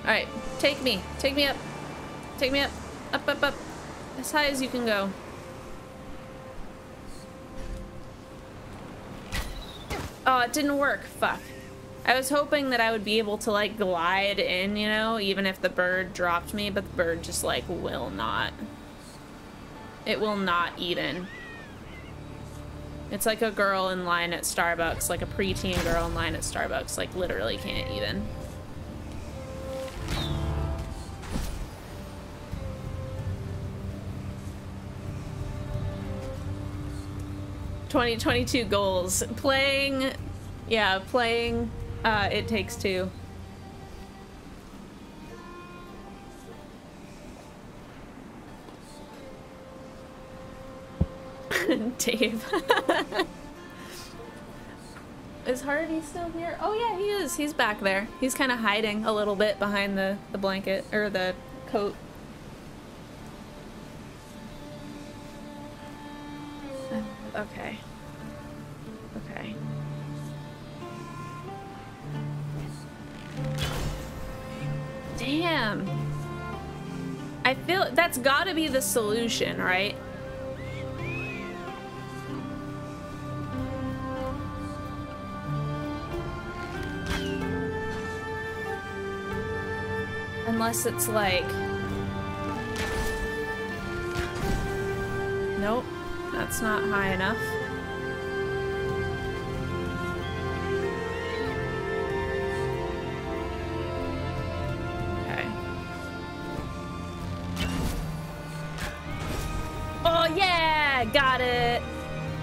Alright, take me. Take me up. Take me up. Up, up, up. As high as you can go. Oh, it didn't work. Fuck. I was hoping that I would be able to, like, glide in, you know, even if the bird dropped me, but the bird just, like, will not. It will not eat in. It's like a girl in line at Starbucks, like a preteen girl in line at Starbucks, like, literally can't eat in. Twenty twenty two goals. Playing yeah, playing uh, It Takes Two. Dave. is Hardy still here? Oh yeah, he is. He's back there. He's kind of hiding a little bit behind the, the blanket, or the coat. Okay. Okay. Damn. I feel that's gotta be the solution, right? Unless it's like... Nope, that's not high enough. Okay. Oh yeah, got it.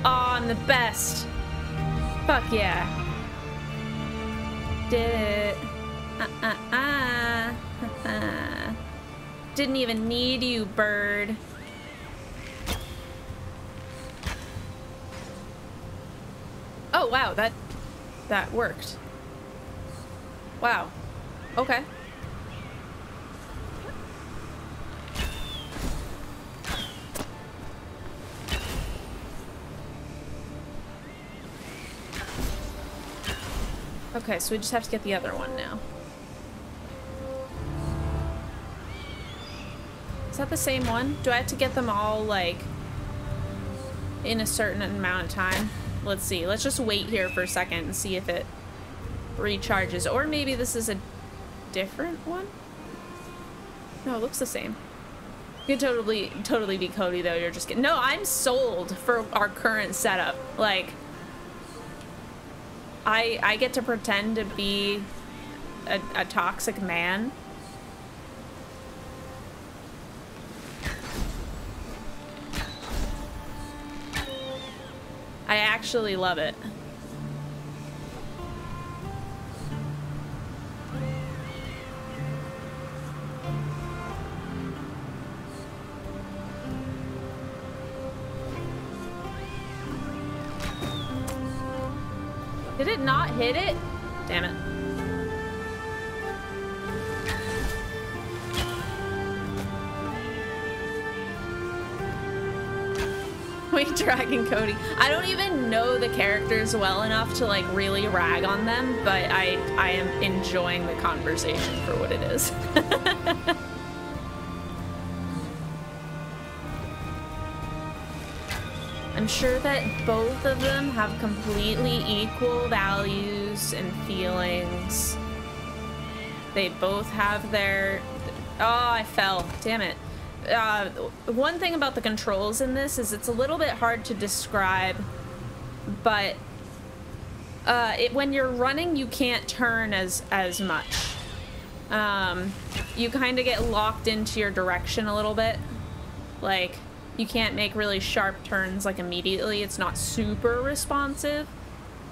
I'm the best. Fuck yeah. Did it. Uh-uh-uh. Didn't even need you, bird. Oh, wow, that that worked. Wow. Okay. Okay, so we just have to get the other one now. Is that the same one? Do I have to get them all, like, in a certain amount of time? Let's see. Let's just wait here for a second and see if it recharges. Or maybe this is a different one? No, it looks the same. You could totally, totally be Cody though. You're just kidding. No, I'm sold for our current setup. Like, I I get to pretend to be a, a toxic man. I actually love it. Did it not hit it? Damn it. Dragon Cody. I don't even know the characters well enough to like really rag on them, but I I am enjoying the conversation for what it is. I'm sure that both of them have completely equal values and feelings. They both have their... Oh, I fell. Damn it. Uh, one thing about the controls in this is it's a little bit hard to describe, but uh, it, when you're running, you can't turn as, as much. Um, you kind of get locked into your direction a little bit. Like, you can't make really sharp turns like immediately. It's not super responsive.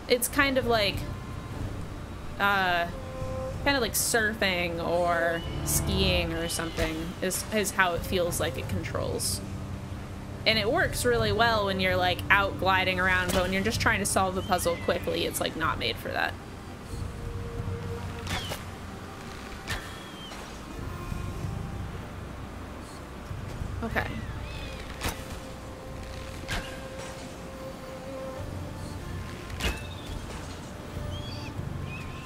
It's kind of like uh kind of like surfing or skiing or something is is how it feels like it controls. And it works really well when you're like out gliding around, but when you're just trying to solve a puzzle quickly, it's like not made for that. Okay.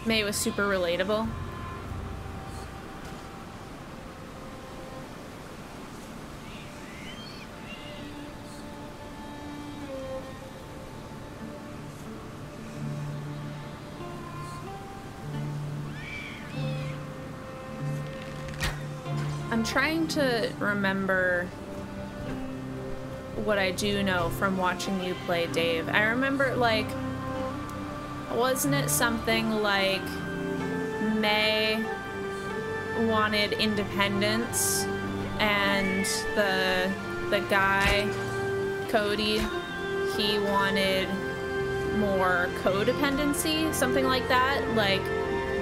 May was super relatable. I'm trying to remember what I do know from watching you play Dave. I remember like wasn't it something like May wanted independence and the the guy Cody he wanted more codependency something like that? Like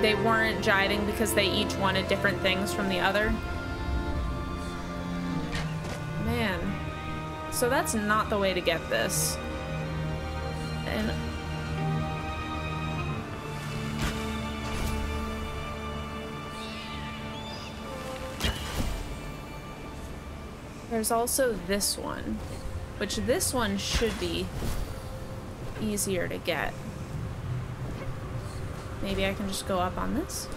they weren't jiving because they each wanted different things from the other? Man. So that's not the way to get this. And There's also this one, which this one should be easier to get. Maybe I can just go up on this?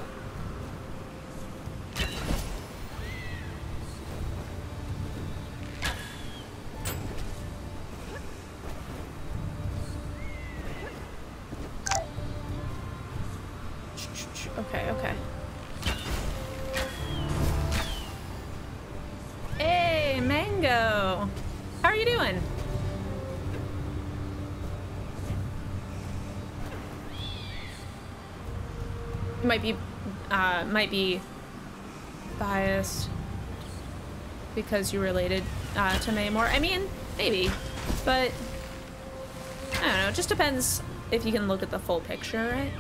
Might be, uh, might be biased because you related uh, to May more. I mean, maybe, but I don't know. It just depends if you can look at the full picture, right?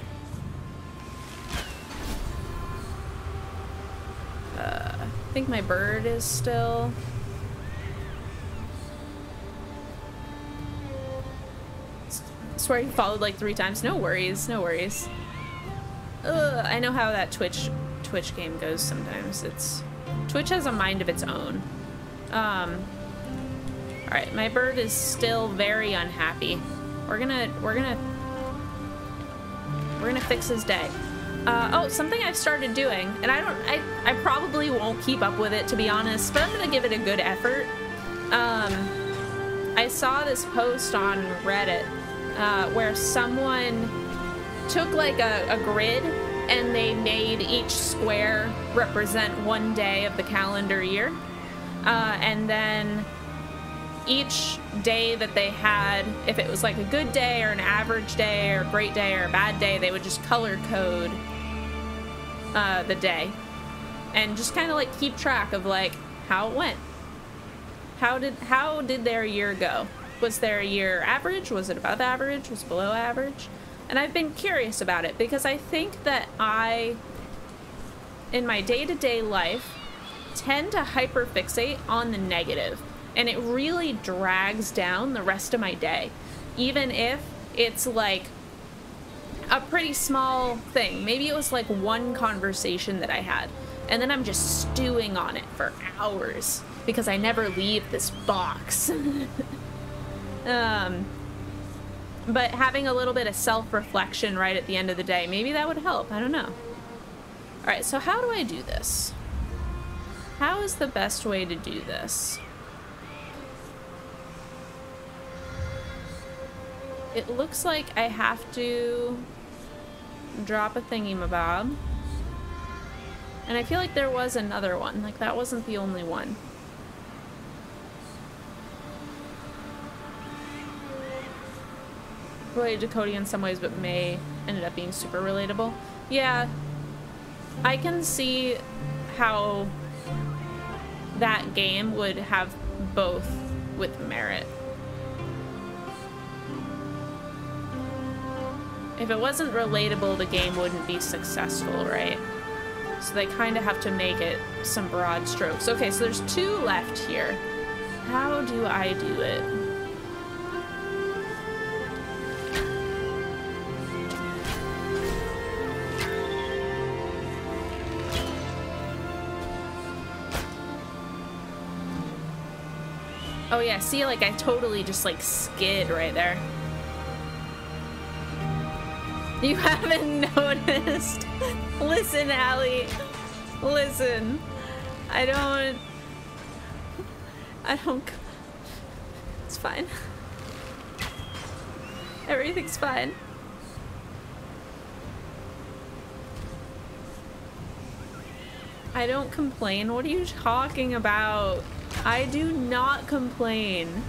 Uh, I think my bird is still... swear you followed like three times. No worries, no worries. Ugh, I know how that Twitch Twitch game goes sometimes. It's Twitch has a mind of its own. Um, all right, my bird is still very unhappy. We're gonna we're gonna we're gonna fix his day. Uh, oh, something I've started doing, and I don't I I probably won't keep up with it to be honest, but I'm gonna give it a good effort. Um, I saw this post on Reddit uh, where someone took like a, a grid and they made each square represent one day of the calendar year. Uh, and then each day that they had, if it was like a good day or an average day or a great day or a bad day, they would just color code uh, the day and just kind of like keep track of like how it went. How did how did their year go? Was their year average? Was it above average? Was it below average? And I've been curious about it because I think that I, in my day-to-day life, tend to hyperfixate on the negative and it really drags down the rest of my day. Even if it's like a pretty small thing. Maybe it was like one conversation that I had and then I'm just stewing on it for hours because I never leave this box. um, but having a little bit of self-reflection right at the end of the day, maybe that would help. I don't know. All right, so how do I do this? How is the best way to do this? It looks like I have to drop a thingy mabob. And I feel like there was another one. Like, that wasn't the only one. Related to Cody in some ways, but May ended up being super relatable. Yeah, I can see how that game would have both with merit. If it wasn't relatable, the game wouldn't be successful, right? So they kind of have to make it some broad strokes. Okay, so there's two left here. How do I do it? Oh yeah, see, like I totally just like skid right there. You haven't noticed. Listen, Allie. Listen. I don't... I don't... It's fine. Everything's fine. I don't complain. What are you talking about? I do not complain.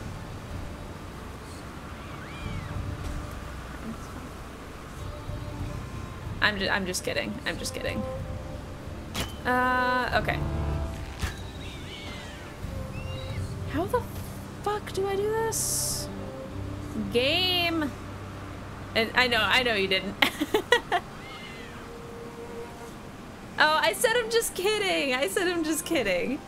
I'm just, I'm just kidding. I'm just kidding. Uh, okay. How the fuck do I do this? Game. And I know, I know you didn't. oh, I said I'm just kidding. I said I'm just kidding.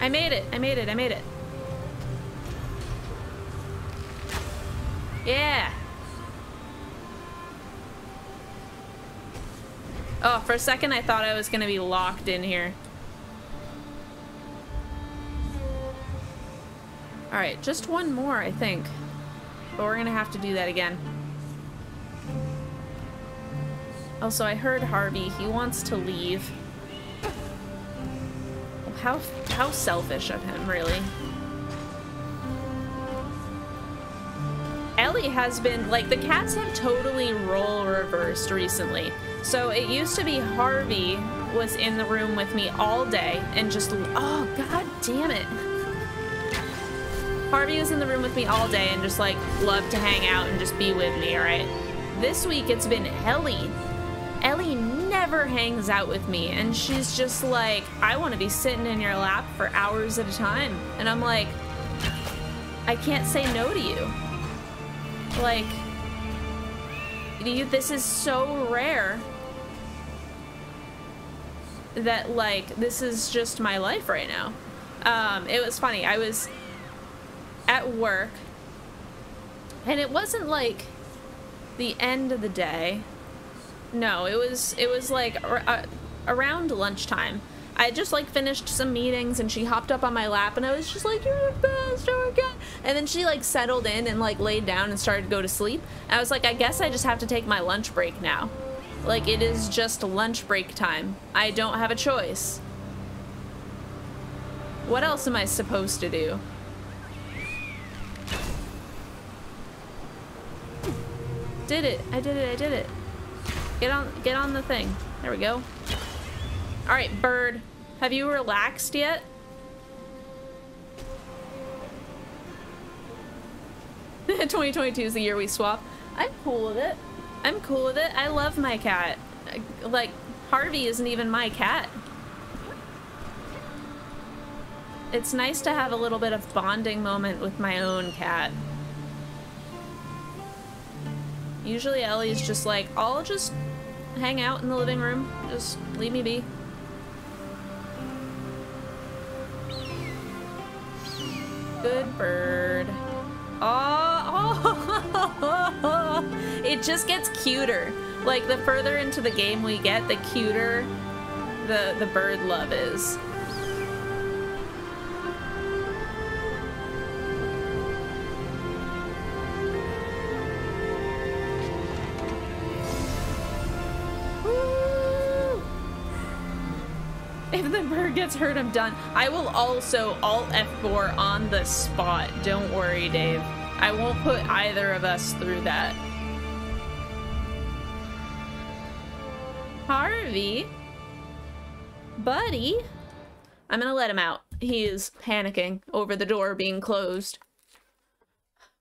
I made it. I made it. I made it. Yeah. Oh, for a second I thought I was gonna be locked in here. Alright, just one more, I think. But we're gonna have to do that again. Also, I heard Harvey. He wants to leave. How, how selfish of him, really. Ellie has been, like, the cats have totally role reversed recently. So it used to be Harvey was in the room with me all day and just, oh, god damn it. Harvey was in the room with me all day and just, like, loved to hang out and just be with me, alright? This week it's been Ellie. Ellie never hangs out with me and she's just like, I want to be sitting in your lap for hours at a time. And I'm like, I can't say no to you. Like, you, this is so rare that, like, this is just my life right now. Um, it was funny. I was at work, and it wasn't, like, the end of the day. No, it was, it was, like, uh, around lunchtime. I just like finished some meetings and she hopped up on my lap and I was just like, you're the best, oh. And then she like settled in and like laid down and started to go to sleep. I was like, I guess I just have to take my lunch break now. Like it is just lunch break time. I don't have a choice. What else am I supposed to do? did it. I did it. I did it. Get on get on the thing. There we go. All right, bird. Have you relaxed yet? 2022 is the year we swap. I'm cool with it. I'm cool with it. I love my cat. Like, Harvey isn't even my cat. It's nice to have a little bit of bonding moment with my own cat. Usually Ellie's just like, I'll just hang out in the living room. Just leave me be. Good bird. Oh, oh, it just gets cuter. Like the further into the game we get, the cuter the the bird love is. gets hurt, I'm done. I will also alt F4 on the spot. Don't worry, Dave. I won't put either of us through that. Harvey? Buddy? I'm gonna let him out. He is panicking over the door being closed.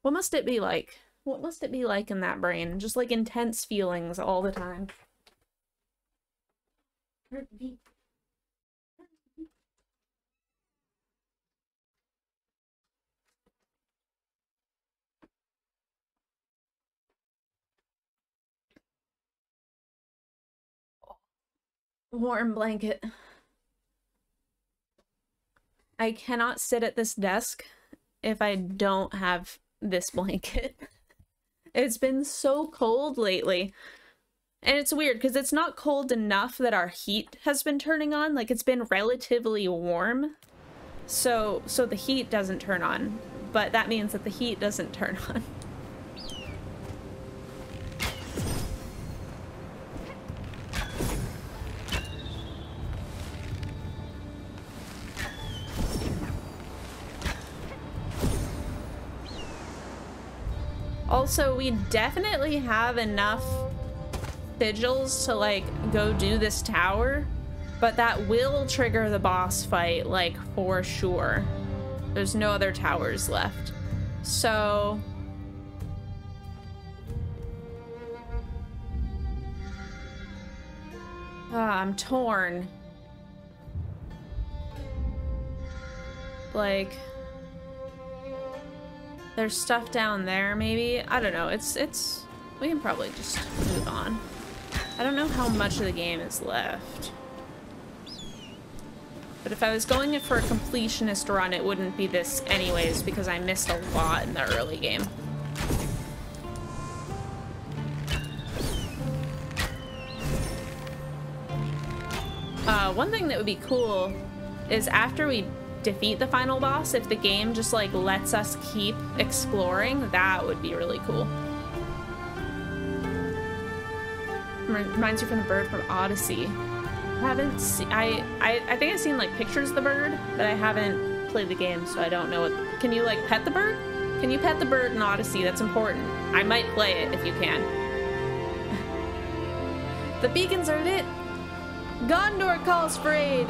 What must it be like? What must it be like in that brain? Just like intense feelings all the time. Warm blanket. I cannot sit at this desk if I don't have this blanket. it's been so cold lately. And it's weird because it's not cold enough that our heat has been turning on. Like it's been relatively warm. So so the heat doesn't turn on, but that means that the heat doesn't turn on. Also, we definitely have enough sigils to, like, go do this tower. But that will trigger the boss fight, like, for sure. There's no other towers left. So... Ah, I'm torn. Like... There's stuff down there, maybe? I don't know. It's, it's... We can probably just move on. I don't know how much of the game is left. But if I was going in for a completionist run, it wouldn't be this anyways, because I missed a lot in the early game. Uh, one thing that would be cool is after we defeat the final boss, if the game just like lets us keep exploring, that would be really cool. Reminds you from the bird from Odyssey. I haven't seen, I, I, I think I've seen like pictures of the bird, but I haven't played the game, so I don't know what, can you like pet the bird? Can you pet the bird in Odyssey? That's important. I might play it if you can. the beacons are lit! Gondor calls for aid!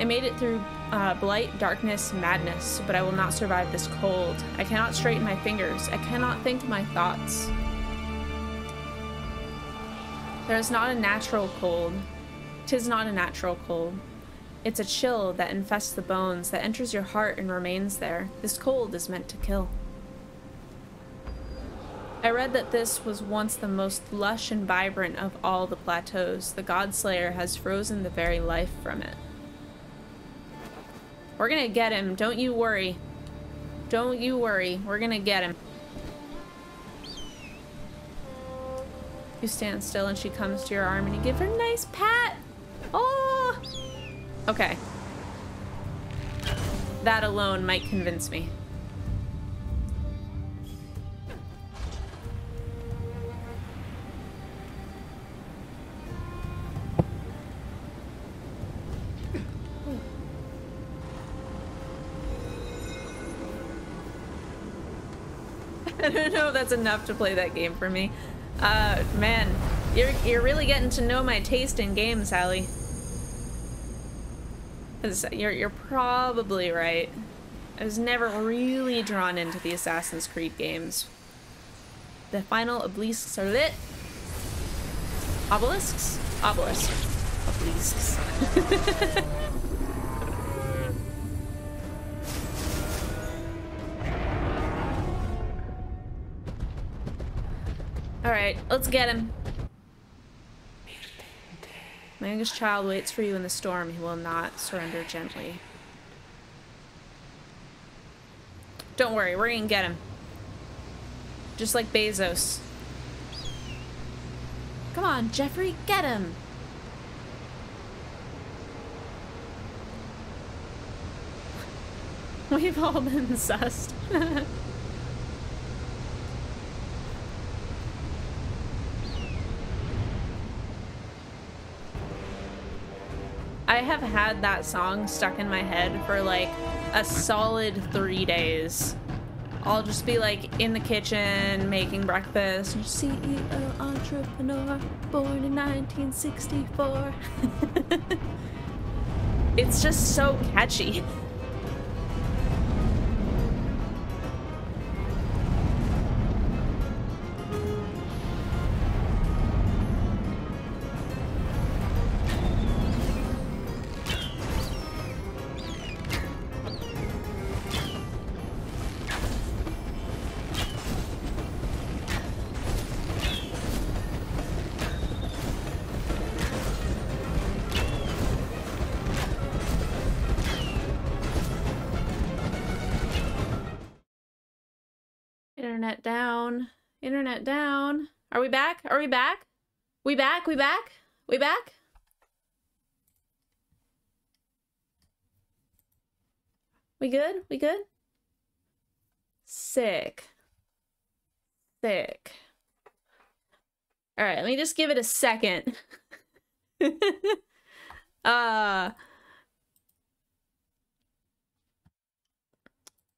I made it through uh, blight, darkness, madness, but I will not survive this cold. I cannot straighten my fingers. I cannot think my thoughts. There is not a natural cold. Tis not a natural cold. It's a chill that infests the bones, that enters your heart and remains there. This cold is meant to kill. I read that this was once the most lush and vibrant of all the plateaus. The Godslayer has frozen the very life from it. We're gonna get him. Don't you worry. Don't you worry. We're gonna get him. You stand still and she comes to your arm and you give her a nice pat. Oh! Okay. That alone might convince me. Don't know if that's enough to play that game for me. Uh, man, you're, you're really getting to know my taste in games, Sally. You're, you're probably right. I was never really drawn into the Assassin's Creed games. The final obelisks are lit. Obelisks? Obelisks. Obelisks. Alright, let's get him. My youngest child waits for you in the storm. He will not surrender gently. Don't worry, we're gonna get him. Just like Bezos. Come on, Jeffrey, get him! We've all been sussed. have had that song stuck in my head for like a solid three days. I'll just be like in the kitchen making breakfast. CEO entrepreneur, born in 1964. it's just so catchy. Down. Are we back? Are we back? We back? We back? We back? We good? We good? Sick. Sick. All right, let me just give it a second. uh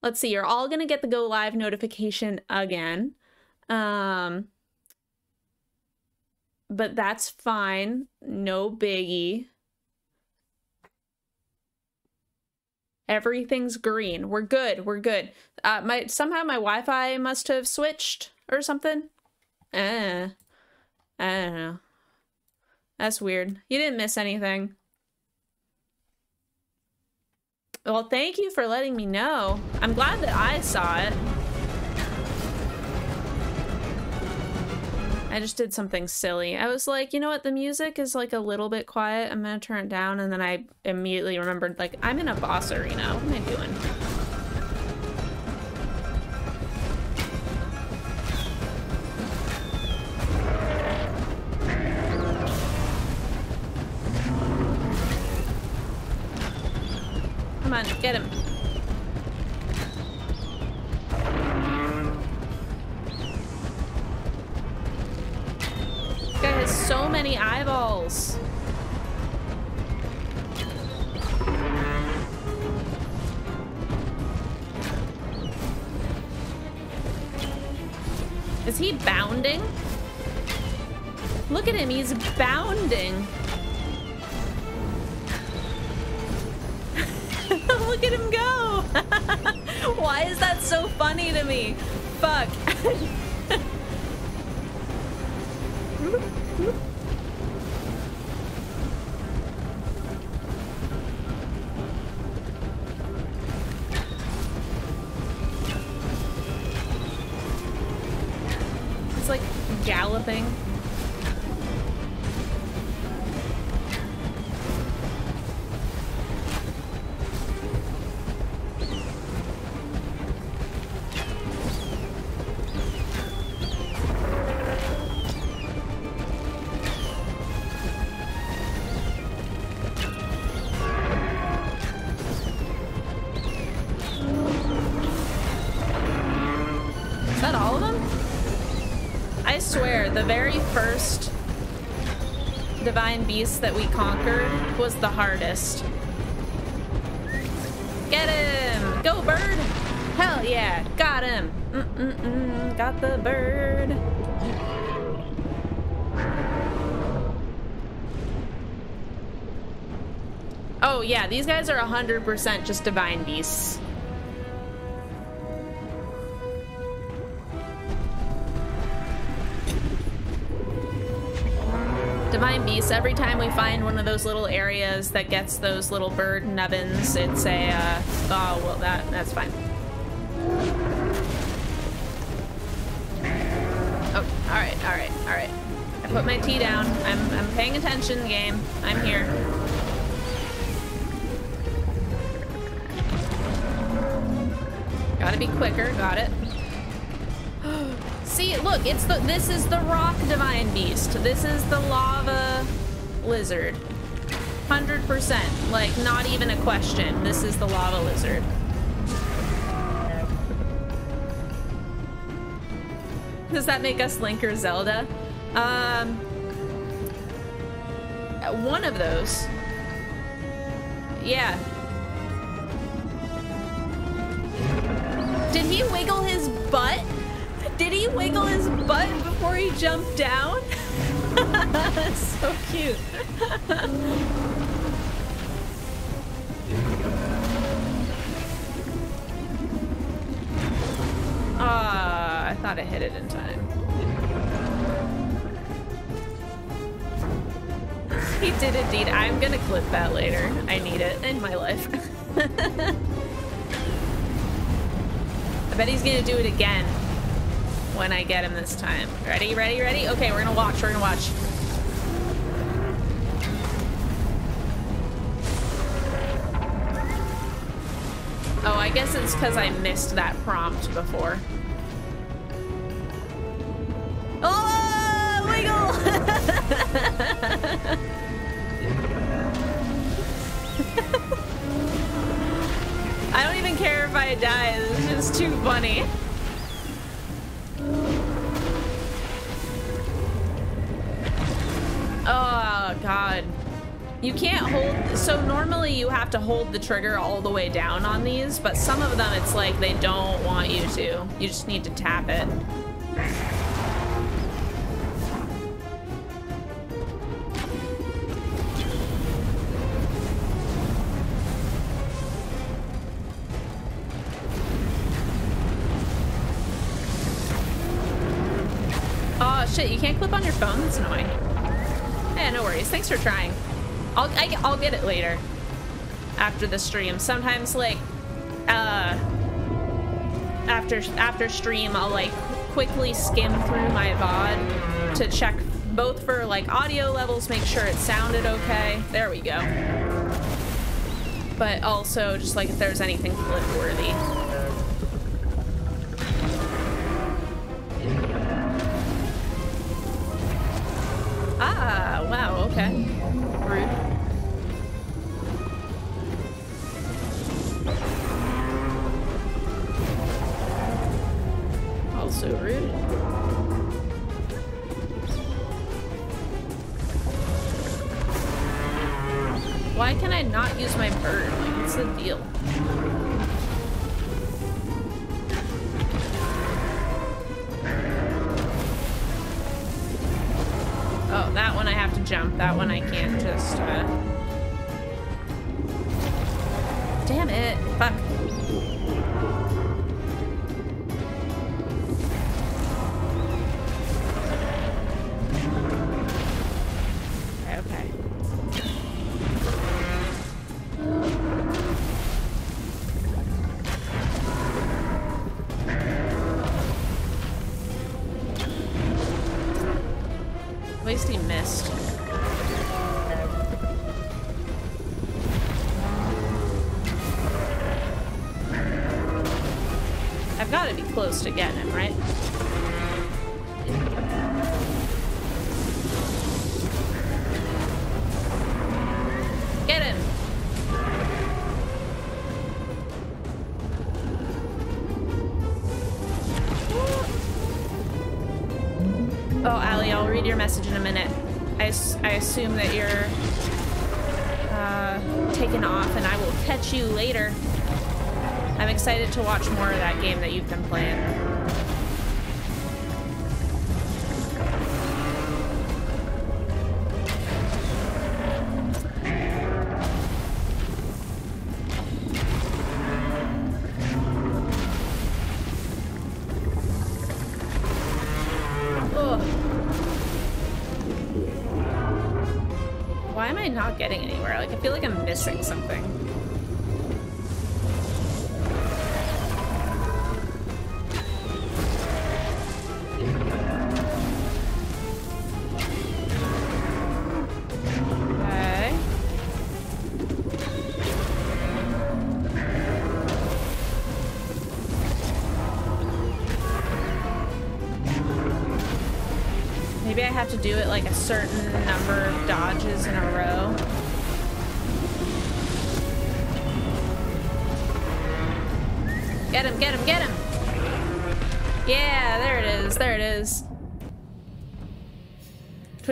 let's see, you're all going to get the go live notification again. Um, but that's fine. No biggie. Everything's green. We're good. We're good. Uh, my somehow my Wi-Fi must have switched or something. Eh. I don't know. That's weird. You didn't miss anything. Well, thank you for letting me know. I'm glad that I saw it. I just did something silly. I was like, you know what? The music is like a little bit quiet. I'm gonna turn it down. And then I immediately remembered, like, I'm in a boss arena. What am I doing? Galloping. That we conquered was the hardest. Get him! Go, bird! Hell yeah, got him! Mm -mm -mm. Got the bird. Oh yeah, these guys are 100% just divine beasts. Every time we find one of those little areas that gets those little bird nubbins, it's a, uh, oh, well, that, that's fine. Oh, alright, alright, alright. I put my tea down. I'm, I'm paying attention, game. I'm here. Gotta be quicker, got it. See, look, it's the this is the rock divine beast. This is the lava lizard. 100%, like not even a question. This is the lava lizard. Does that make us Link or Zelda? Um, one of those. Yeah. Did he wiggle his butt? Did he wiggle his butt before he jumped down? That's so cute. Ah, uh, I thought I hit it in time. he did indeed. I'm gonna clip that later. I need it in my life. I bet he's gonna do it again when I get him this time. Ready, ready, ready? Okay, we're gonna watch, we're gonna watch. It's because I missed that prompt before. Oh, wiggle! I don't even care if I die, it's just too funny. So normally you have to hold the trigger all the way down on these, but some of them it's like they don't want you to. You just need to tap it. Oh, shit, you can't clip on your phone? That's annoying. Yeah, no worries. Thanks for trying. I'll, I, will i will get it later. After the stream. Sometimes, like, uh, after, after stream, I'll, like, quickly skim through my VOD to check both for, like, audio levels, make sure it sounded okay. There we go. But also, just, like, if there's anything clip-worthy. Ah, Can't just, uh... Damn it. Fuck. Excited to watch more of that game that you've been playing.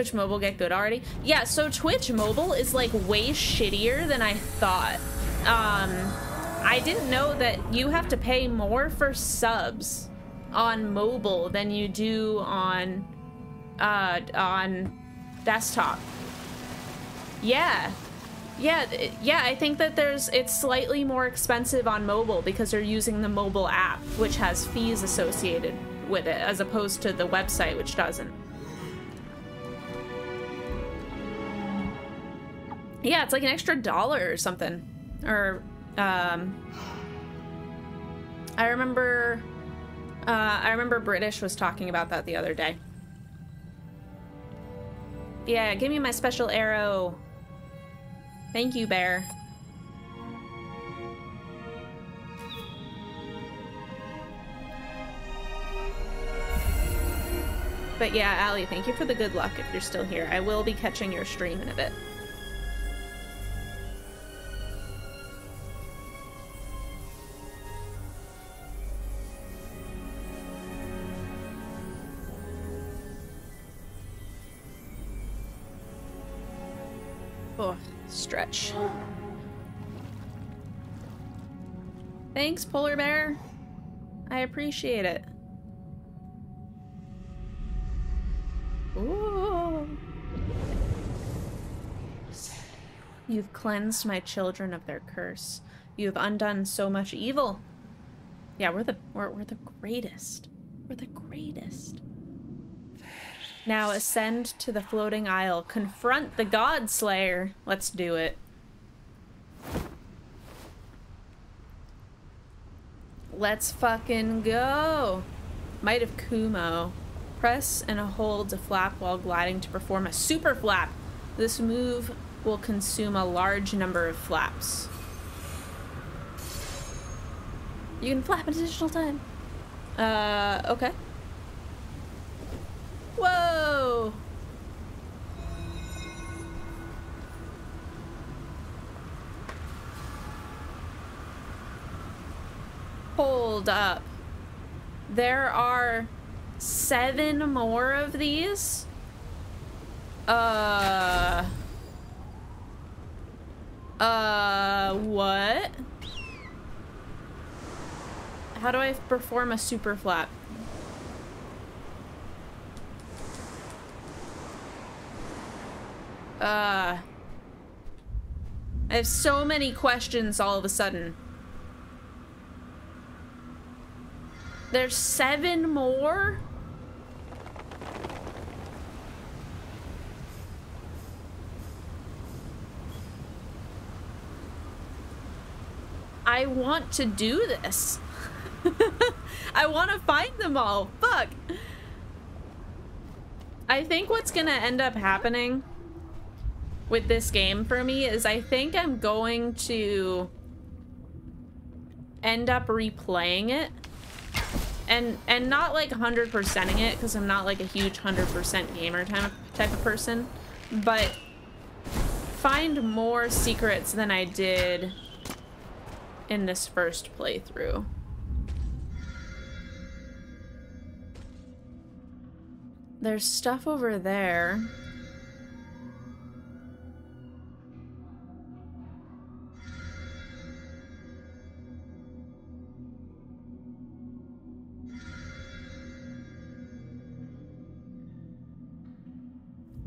Twitch Mobile get good already? Yeah, so Twitch Mobile is like way shittier than I thought. Um, I didn't know that you have to pay more for subs on mobile than you do on uh, on desktop. Yeah. Yeah, yeah, I think that there's it's slightly more expensive on mobile because they're using the mobile app, which has fees associated with it, as opposed to the website, which doesn't. Yeah, it's like an extra dollar or something. Or, um... I remember... Uh, I remember British was talking about that the other day. Yeah, give me my special arrow. Thank you, bear. But yeah, Ali, thank you for the good luck if you're still here. I will be catching your stream in a bit. Stretch. Thanks, polar bear. I appreciate it. Ooh. You've cleansed my children of their curse. You've undone so much evil. Yeah, we're the we're, we're the greatest. We're the greatest. Now ascend to the floating isle. Confront the God Slayer. Let's do it. Let's fucking go. Might of Kumo. Press and hold to flap while gliding to perform a super flap. This move will consume a large number of flaps. You can flap an additional time. Uh, okay. Whoa! Hold up. There are seven more of these? Uh... Uh, what? How do I perform a super flap? Uh... I have so many questions all of a sudden. There's seven more? I want to do this. I want to find them all. Fuck. I think what's gonna end up happening with this game for me is I think I'm going to end up replaying it and and not like 100%ing it because I'm not like a huge 100% gamer type of, type of person but find more secrets than I did in this first playthrough. There's stuff over there.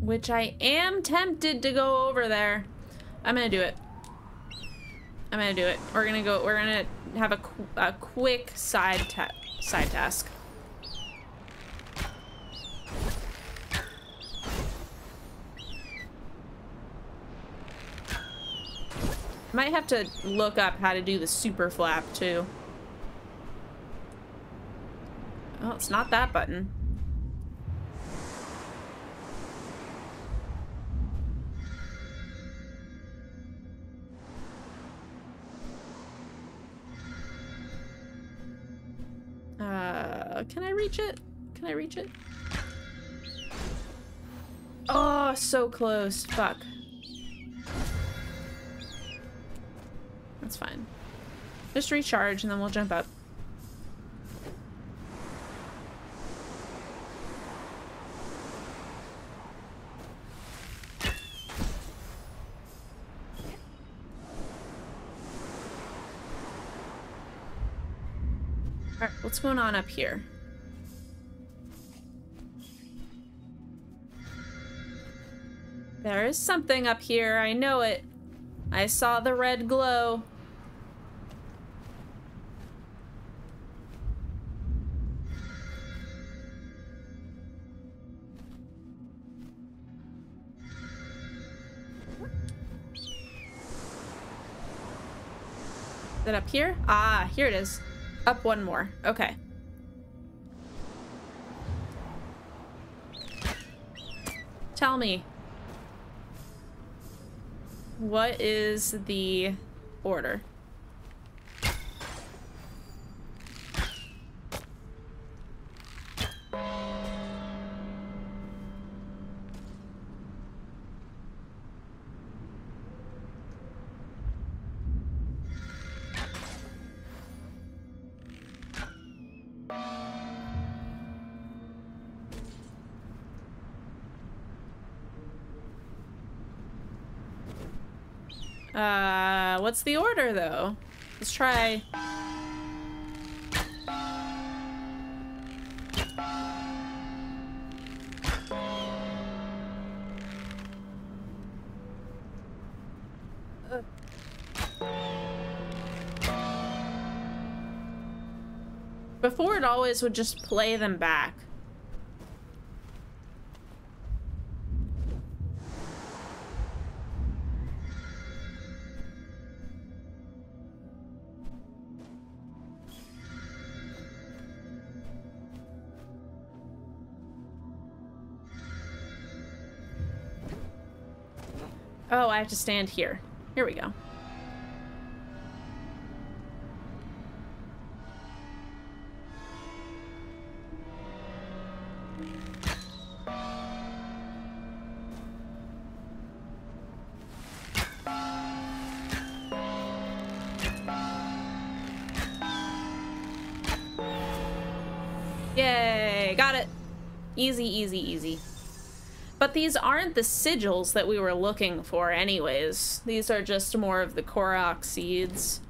Which I am tempted to go over there. I'm gonna do it. I'm gonna do it. We're gonna go, we're gonna have a, qu a quick side, ta side task. Might have to look up how to do the super flap too. Oh, it's not that button. Uh, can I reach it? Can I reach it? Oh, so close. Fuck. That's fine. Just recharge and then we'll jump up. Alright, what's going on up here? There is something up here, I know it. I saw the red glow. Is it up here? Ah, here it is. Up one more. Okay. Tell me. What is the order? What's the order though? Let's try. Before it always would just play them back. Have to stand here. Here we go. Yay, got it. Easy, easy, easy. But these aren't the sigils that we were looking for anyways. These are just more of the Korok seeds.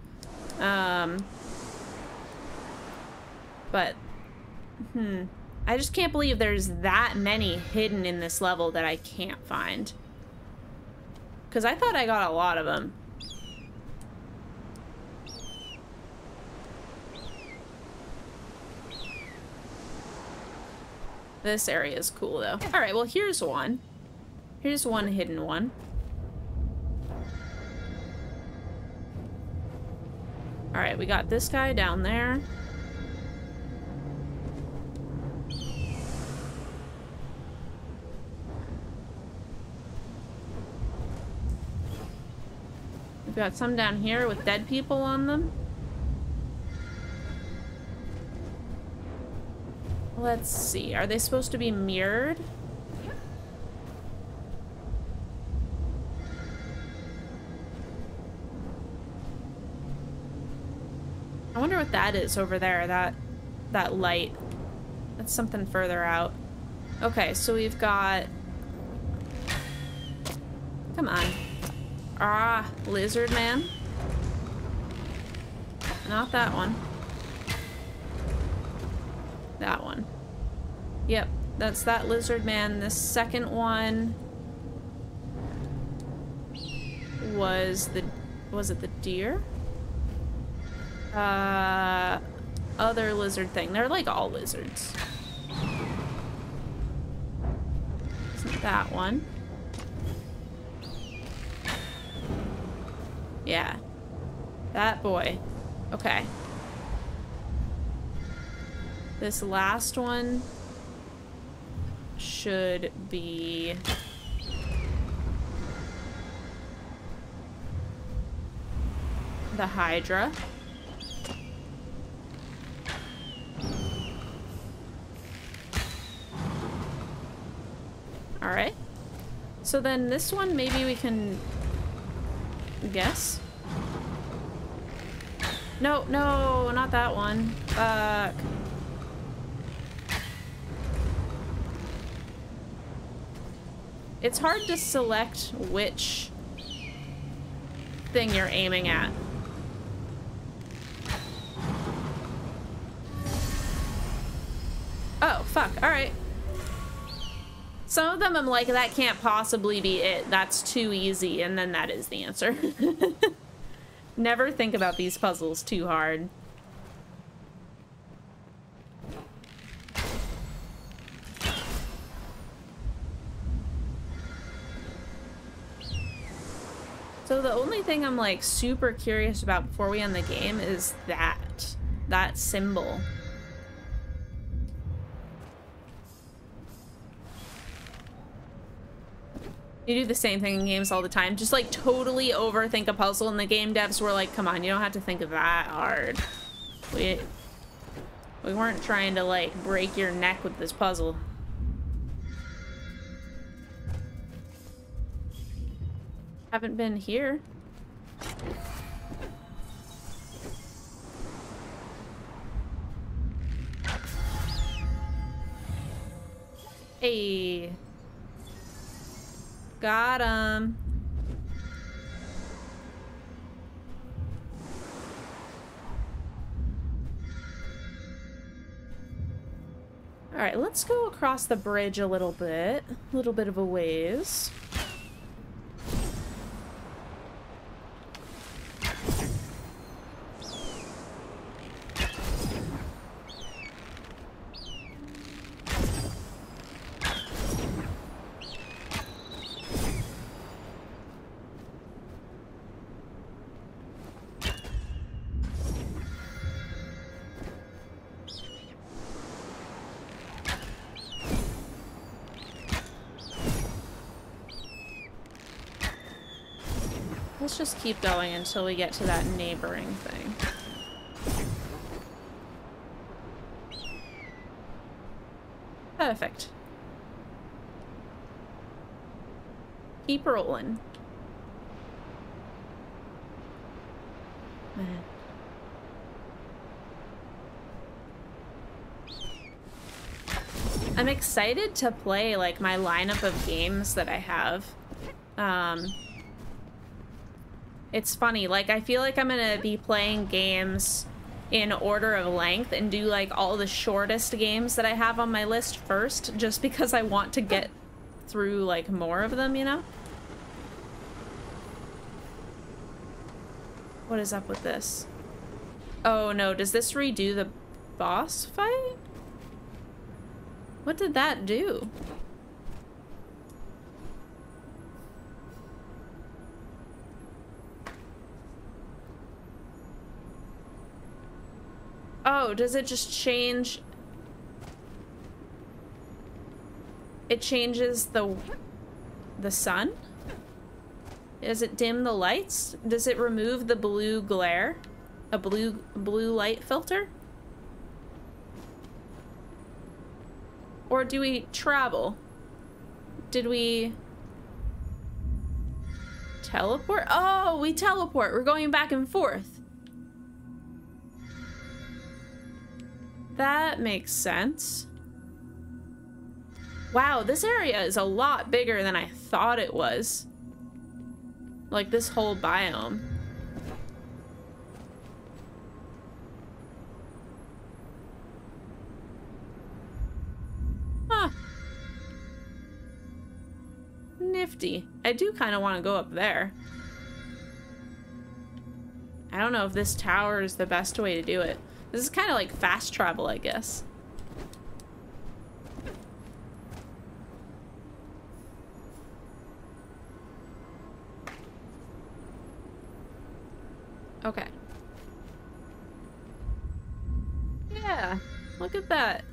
Um, but, hmm. I just can't believe there's that many hidden in this level that I can't find. Because I thought I got a lot of them. This area is cool, though. All right, well, here's one. Here's one hidden one. All right, we got this guy down there. We've got some down here with dead people on them. Let's see. Are they supposed to be mirrored? I wonder what that is over there, that that light. That's something further out. Okay, so we've got... Come on. Ah, lizard man. Not that one. Yep, that's that lizard man. The second one was the was it the deer? Uh other lizard thing. They're like all lizards. Isn't that one? Yeah. That boy. Okay. This last one should be... The Hydra. Alright. So then this one, maybe we can guess? No, no, not that one. Fuck. It's hard to select which thing you're aiming at. Oh, fuck. Alright. Some of them I'm like, that can't possibly be it. That's too easy. And then that is the answer. Never think about these puzzles too hard. Thing I'm like super curious about before we end the game is that. That symbol. You do the same thing in games all the time. Just like totally overthink a puzzle and the game devs were like, come on, you don't have to think that hard. We, we weren't trying to like break your neck with this puzzle. Haven't been here. Hey. Got him. Alright, let's go across the bridge a little bit. A little bit of a ways. Let's just keep going until we get to that neighboring thing. Perfect. Keep rolling. Man. I'm excited to play like my lineup of games that I have. Um, it's funny, like I feel like I'm gonna be playing games in order of length and do like all the shortest games that I have on my list first, just because I want to get through like more of them, you know? What is up with this? Oh no, does this redo the boss fight? What did that do? Does it just change? It changes the the sun? Does it dim the lights? Does it remove the blue glare? A blue blue light filter? Or do we travel? Did we teleport? Oh, we teleport. We're going back and forth. That makes sense. Wow, this area is a lot bigger than I thought it was. Like this whole biome. Huh. Nifty. I do kind of want to go up there. I don't know if this tower is the best way to do it. This is kind of like fast travel, I guess. Okay. Yeah, look at that.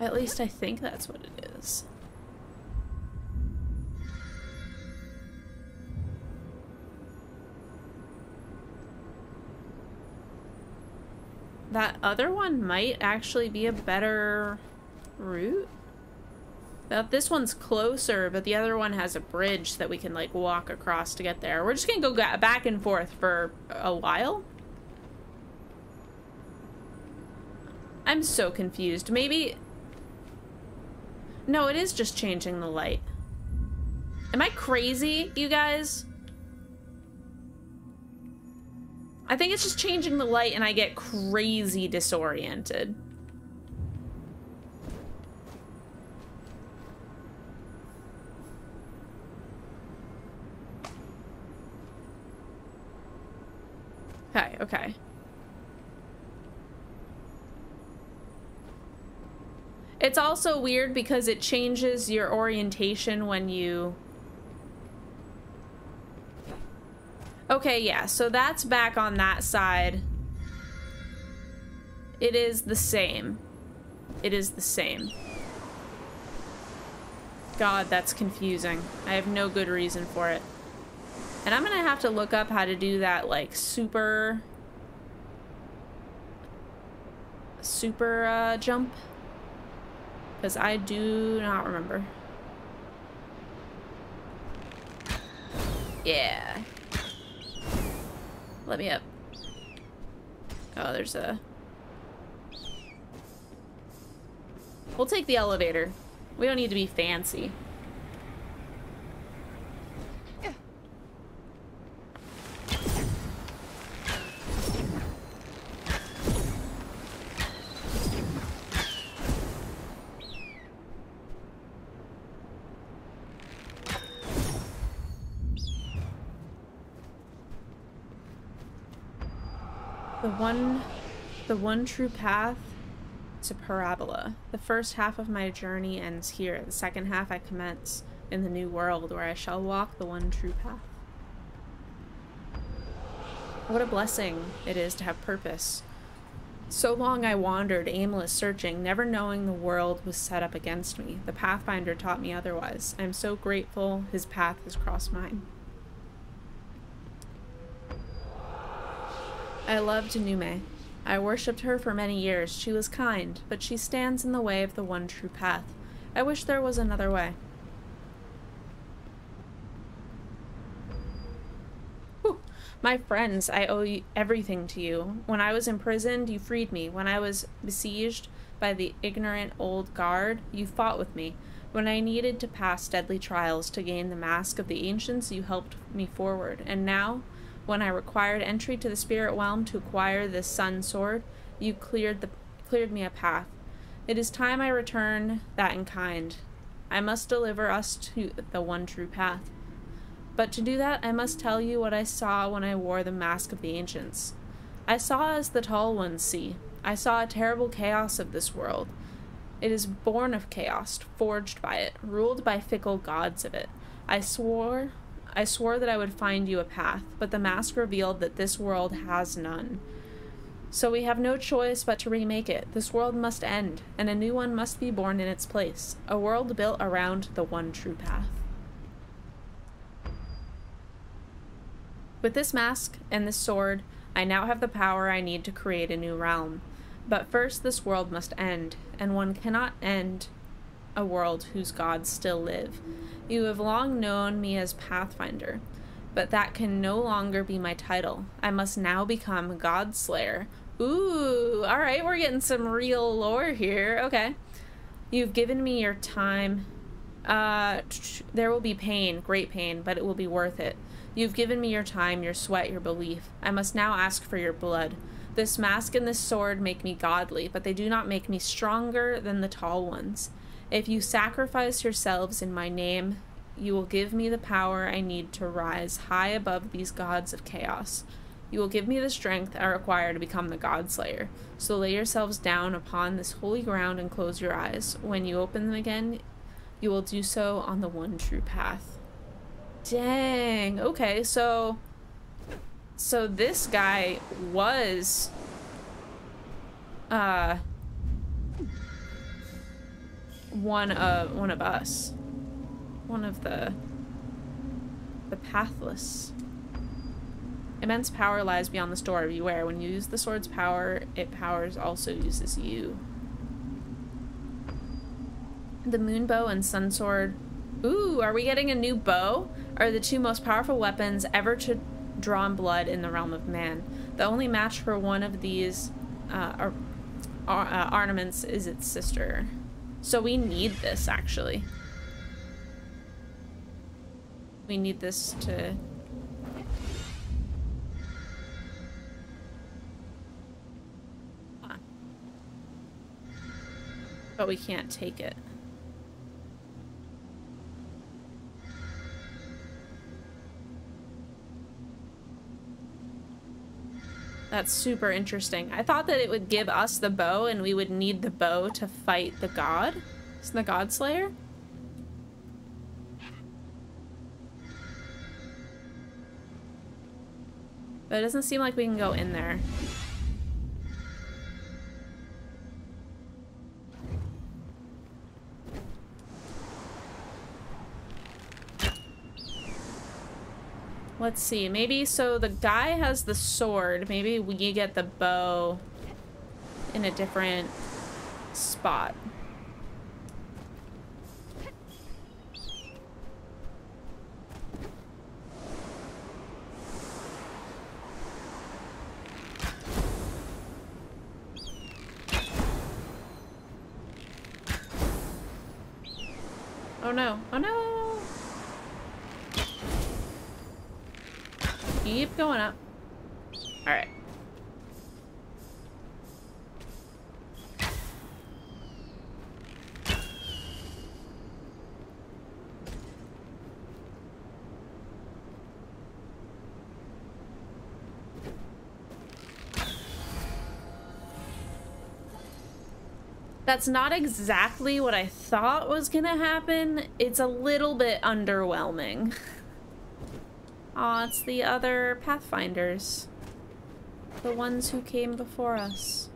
At least I think that's what it is. That other one might actually be a better route. But this one's closer, but the other one has a bridge that we can like walk across to get there. We're just gonna go back and forth for a while. I'm so confused. Maybe no, it is just changing the light. Am I crazy, you guys? I think it's just changing the light and I get crazy disoriented. Okay, okay. It's also weird because it changes your orientation when you... Okay, yeah, so that's back on that side. It is the same. It is the same. God, that's confusing. I have no good reason for it. And I'm gonna have to look up how to do that, like, super... Super, uh, jump. Because I do not remember. Yeah. Let me up. Oh, there's a... We'll take the elevator. We don't need to be fancy. One, the one true path to parabola. The first half of my journey ends here. The second half I commence in the new world where I shall walk the one true path. What a blessing it is to have purpose. So long I wandered, aimless, searching, never knowing the world was set up against me. The Pathfinder taught me otherwise. I am so grateful his path has crossed mine. I loved Nume. I worshipped her for many years. She was kind, but she stands in the way of the one true path. I wish there was another way. Whew. My friends, I owe everything to you. When I was imprisoned, you freed me. When I was besieged by the ignorant old guard, you fought with me. When I needed to pass deadly trials to gain the mask of the ancients, you helped me forward. And now, when I required entry to the spirit realm to acquire this sun sword, you cleared the cleared me a path. It is time I return that in kind. I must deliver us to the one true path. But to do that, I must tell you what I saw when I wore the mask of the ancients. I saw as the tall ones see. I saw a terrible chaos of this world. It is born of chaos, forged by it, ruled by fickle gods of it. I swore I swore that I would find you a path, but the mask revealed that this world has none. So we have no choice but to remake it. This world must end, and a new one must be born in its place. A world built around the one true path. With this mask and this sword, I now have the power I need to create a new realm. But first this world must end, and one cannot end a world whose gods still live. You have long known me as Pathfinder, but that can no longer be my title. I must now become Godslayer. Ooh, alright, we're getting some real lore here. Okay. You've given me your time. Uh, there will be pain, great pain, but it will be worth it. You've given me your time, your sweat, your belief. I must now ask for your blood. This mask and this sword make me godly, but they do not make me stronger than the tall ones. If you sacrifice yourselves in my name, you will give me the power I need to rise high above these gods of chaos. You will give me the strength I require to become the God Slayer. So lay yourselves down upon this holy ground and close your eyes. When you open them again, You will do so on the one true path. Dang. Okay, so so this guy was uh one of one of us. One of the the pathless. Immense power lies beyond the store. Beware, when you use the sword's power, it powers also uses you. The moon bow and sun sword. Ooh, are we getting a new bow? Are the two most powerful weapons ever to drawn blood in the realm of man. The only match for one of these uh, ar ar uh, ornaments is its sister. So we need this, actually. We need this to... Ah. But we can't take it. That's super interesting. I thought that it would give us the bow and we would need the bow to fight the god. It's the god slayer. But it doesn't seem like we can go in there. Let's see. Maybe, so the guy has the sword. Maybe we get the bow in a different spot. Oh no. Oh no. Keep going up. Alright. That's not exactly what I thought was gonna happen. It's a little bit underwhelming. Aw, it's the other Pathfinders. The ones who came before us.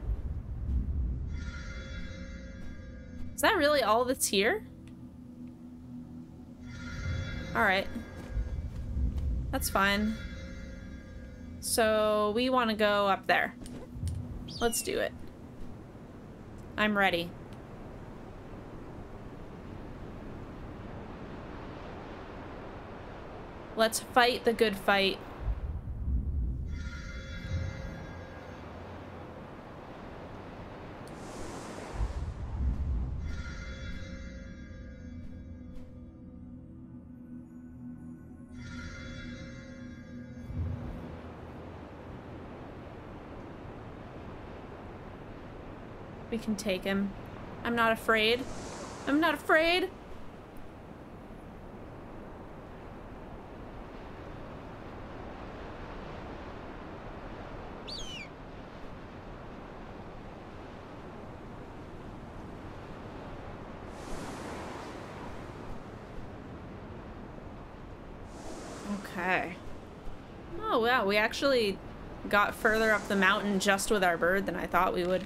Is that really all that's here? Alright. That's fine. So, we want to go up there. Let's do it. I'm ready. Let's fight the good fight. We can take him. I'm not afraid. I'm not afraid. We actually got further up the mountain just with our bird than I thought we would.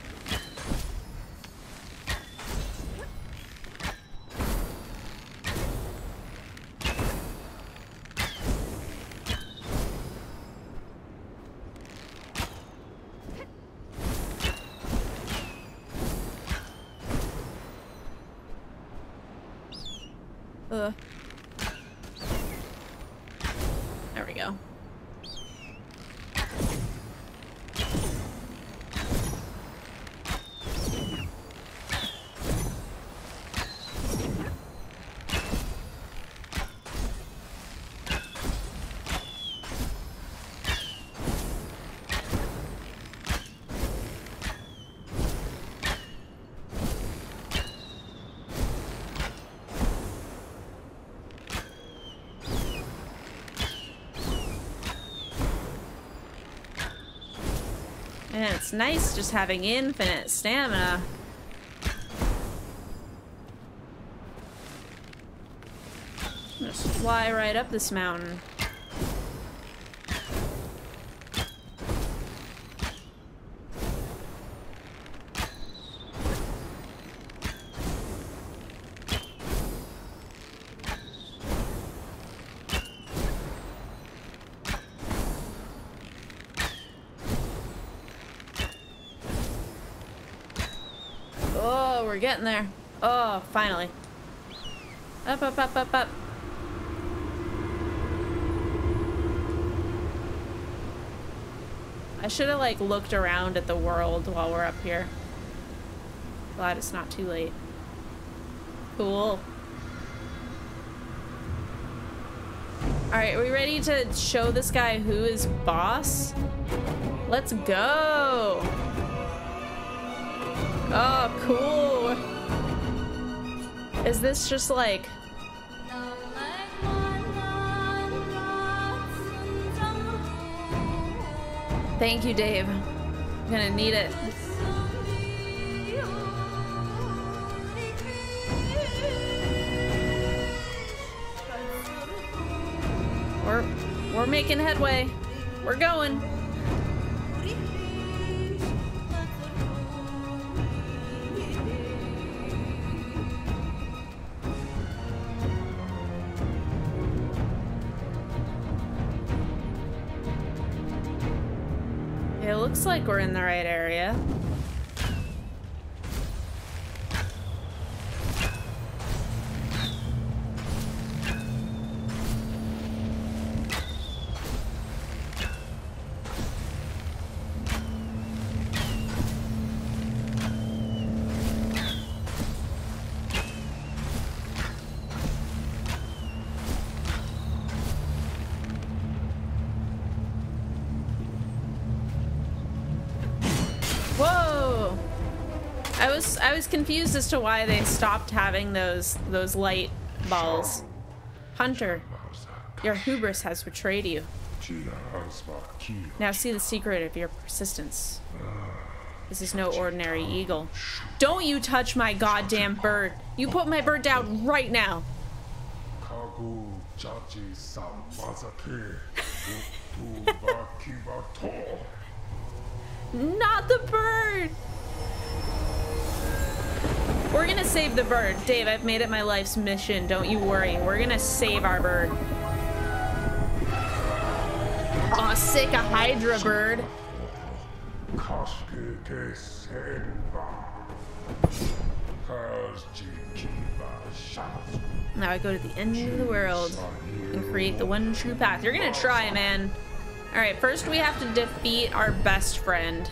It's nice just having infinite stamina. Just fly right up this mountain. Getting there. Oh, finally. Up, up, up, up, up. I should have like looked around at the world while we're up here. Glad it's not too late. Cool. Alright, are we ready to show this guy who is boss? Let's go! Oh, cool! Is this just like... Thank you, Dave. I'm gonna need it. We're, we're making headway. We're going. It looks like we're in the right area. Confused as to why they stopped having those those light balls. Hunter, your hubris has betrayed you. Now see the secret of your persistence. This is no ordinary eagle. Don't you touch my goddamn bird. You put my bird down right now. Not the bird! We're gonna save the bird. Dave, I've made it my life's mission. Don't you worry. We're gonna save our bird. Aw, sick a Hydra bird. Now I go to the end of the world and create the one true path. You're gonna try, man. Alright, first we have to defeat our best friend.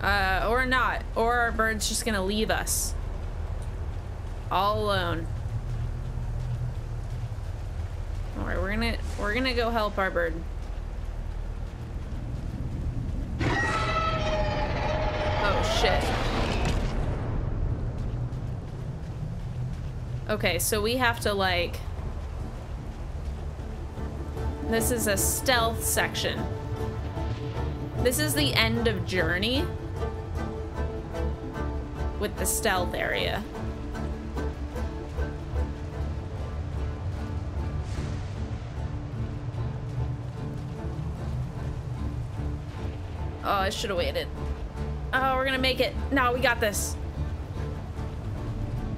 Uh, or not. Or our bird's just gonna leave us. All alone. Alright, we're gonna we're gonna go help our bird. Oh shit. Okay, so we have to like This is a stealth section. This is the end of journey with the stealth area. Oh, I should have waited. Oh, we're gonna make it. No, we got this.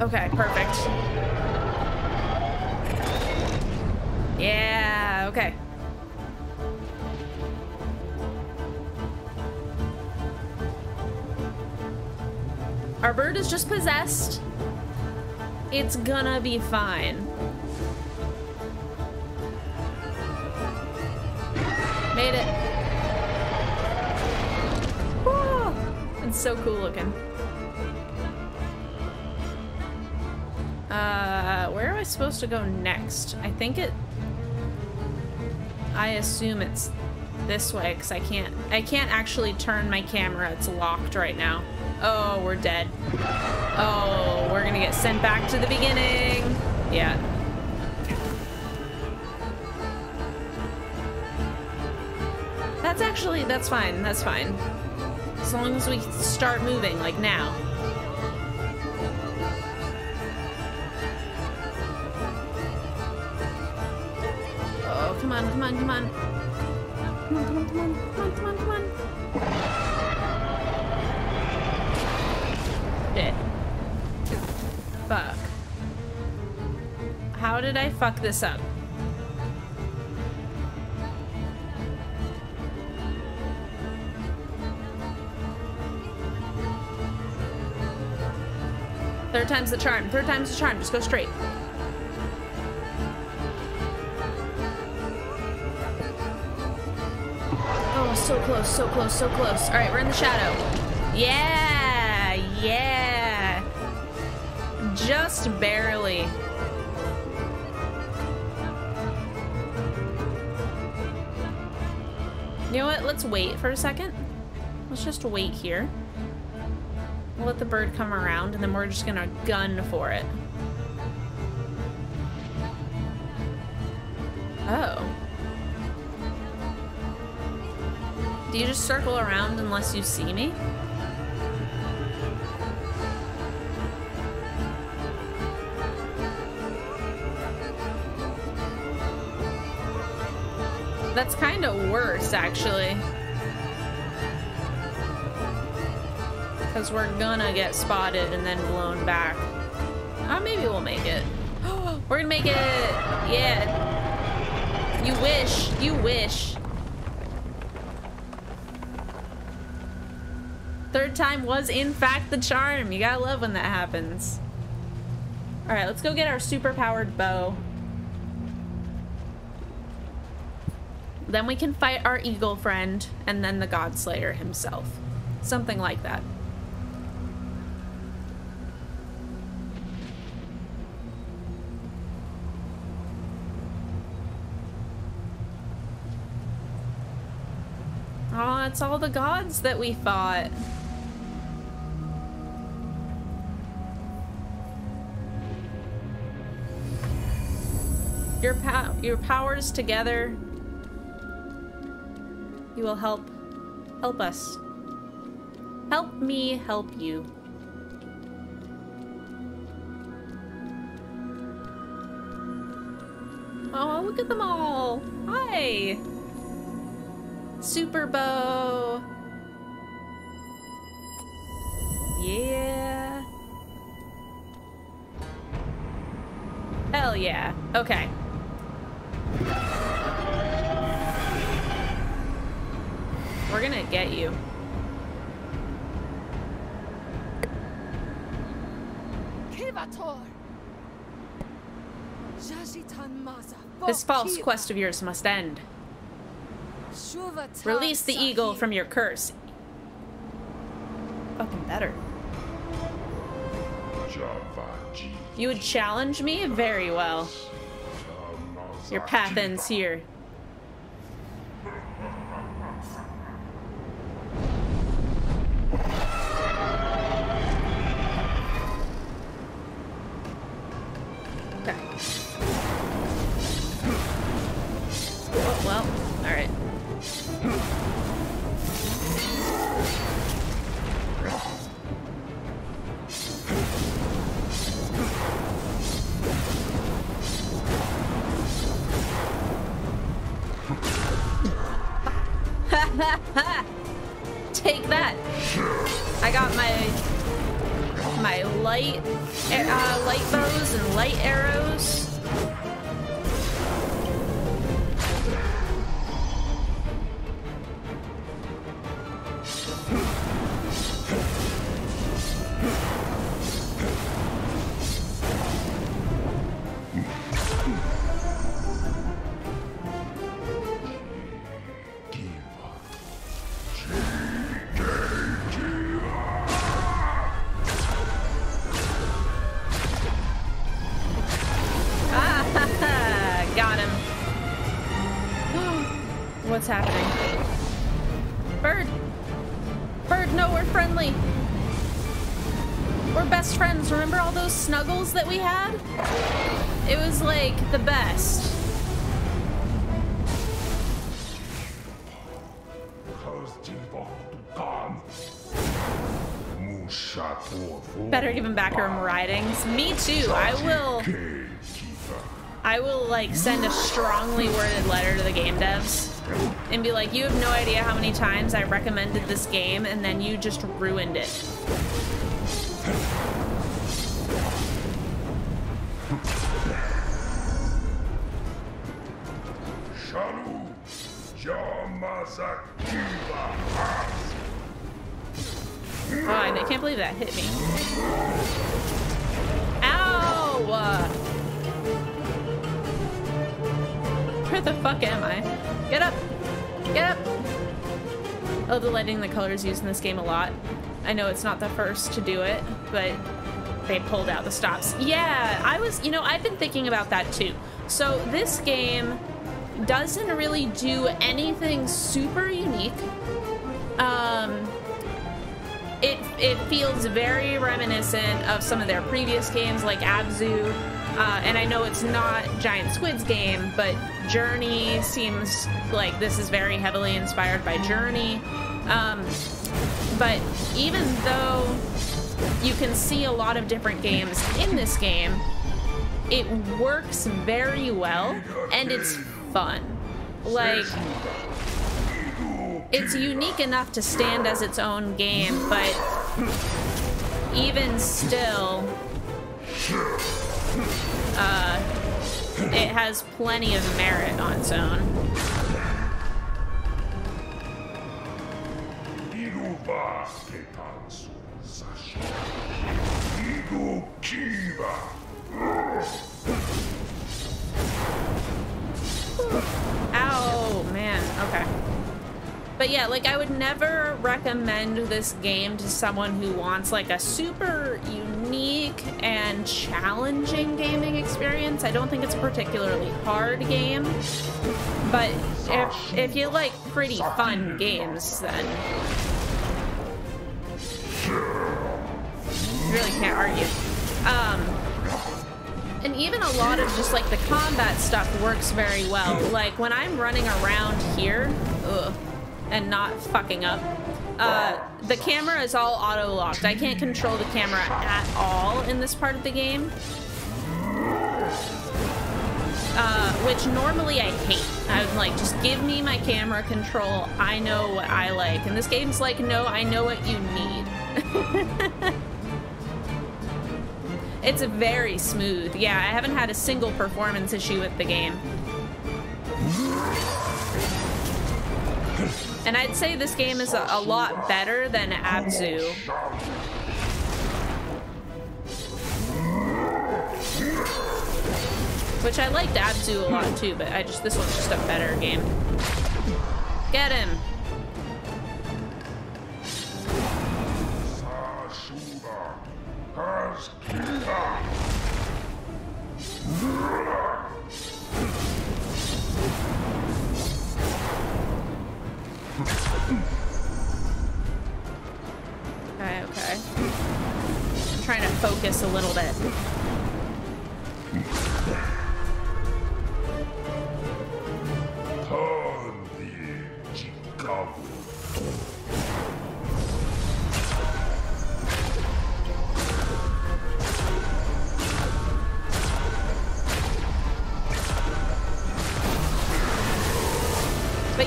Okay, perfect. Yeah, okay. Our bird is just possessed. It's gonna be fine. Made it. Woo! It's so cool looking. Uh, where am I supposed to go next? I think it... I assume it's this way, because I can't... I can't actually turn my camera. It's locked right now. Oh, we're dead. Oh, we're gonna get sent back to the beginning. Yeah. That's actually... That's fine. That's fine. As long as we start moving, like now. Oh, come on, come on, come on. On, come on, come on, come on, come on, come on. Shit. Fuck. How did I fuck this up? Third time's the charm. Third time's the charm. Just go straight. So close, so close, so close. All right, we're in the shadow. Yeah, yeah. Just barely. You know what? Let's wait for a second. Let's just wait here. We'll let the bird come around and then we're just gonna gun for it. Oh. Do you just circle around unless you see me? That's kind of worse, actually. Because we're gonna get spotted and then blown back. Oh, maybe we'll make it. we're gonna make it! Yeah. You wish. You wish. Third time was, in fact, the charm. You gotta love when that happens. Alright, let's go get our super-powered bow. Then we can fight our eagle friend, and then the Godslayer himself. Something like that. Oh, it's all the gods that we fought. Your, powers together you will help help us. Help me help you. Oh, look at them all. Hi. Super bow. Yeah. Hell yeah. Okay. We're gonna get you. This false quest of yours must end. Release the eagle from your curse. Fucking better. You would challenge me? Very well. Your path ends here. I will. I will like send a strongly worded letter to the game devs and be like, you have no idea how many times I recommended this game and then you just ruined it. Oh, I can't believe that hit me. Where the fuck am I? Get up! Get up! I love the lighting the colors used in this game a lot. I know it's not the first to do it, but they pulled out the stops. Yeah, I was, you know, I've been thinking about that too. So this game doesn't really do anything super unique. Um, it, it feels very reminiscent of some of their previous games like Abzu. Uh, and I know it's not Giant Squid's game, but Journey seems like this is very heavily inspired by Journey. Um, but even though you can see a lot of different games in this game, it works very well and it's fun. Like, it's unique enough to stand as its own game, but even still, uh, it has plenty of merit on its own. Ow, man. Okay. But yeah, like I would never recommend this game to someone who wants like a super unique and challenging gaming experience. I don't think it's a particularly hard game. But if, if you like pretty fun games, then you really can't argue. Um, and even a lot of just like the combat stuff works very well. Like when I'm running around here, ugh, and not fucking up. Uh, the camera is all auto-locked. I can't control the camera at all in this part of the game. Uh, which normally I hate. I'm like, just give me my camera control. I know what I like. And this game's like, no, I know what you need. it's very smooth. Yeah, I haven't had a single performance issue with the game. And I'd say this game is a, a lot better than Abzu. Which I liked Abzu a lot too, but I just this one's just a better game. Get him! Okay, okay. I'm trying to focus a little bit. But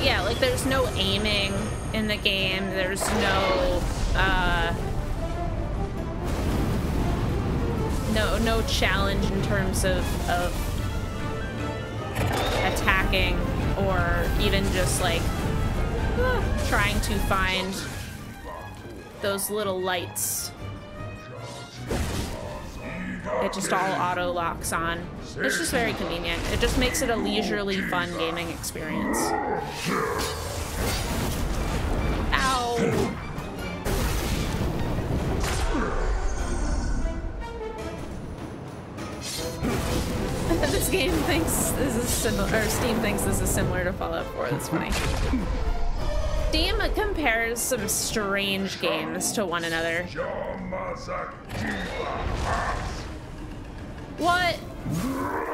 yeah, like there's no aiming in the game. There's no uh, no no challenge in terms of, of attacking or even just like uh, trying to find those little lights. It just all auto locks on. It's just very convenient. It just makes it a leisurely, fun gaming experience. Ow! this game thinks this is similar, or Steam thinks this is similar to Fallout 4. That's funny. Steam compares some strange games to one another. What?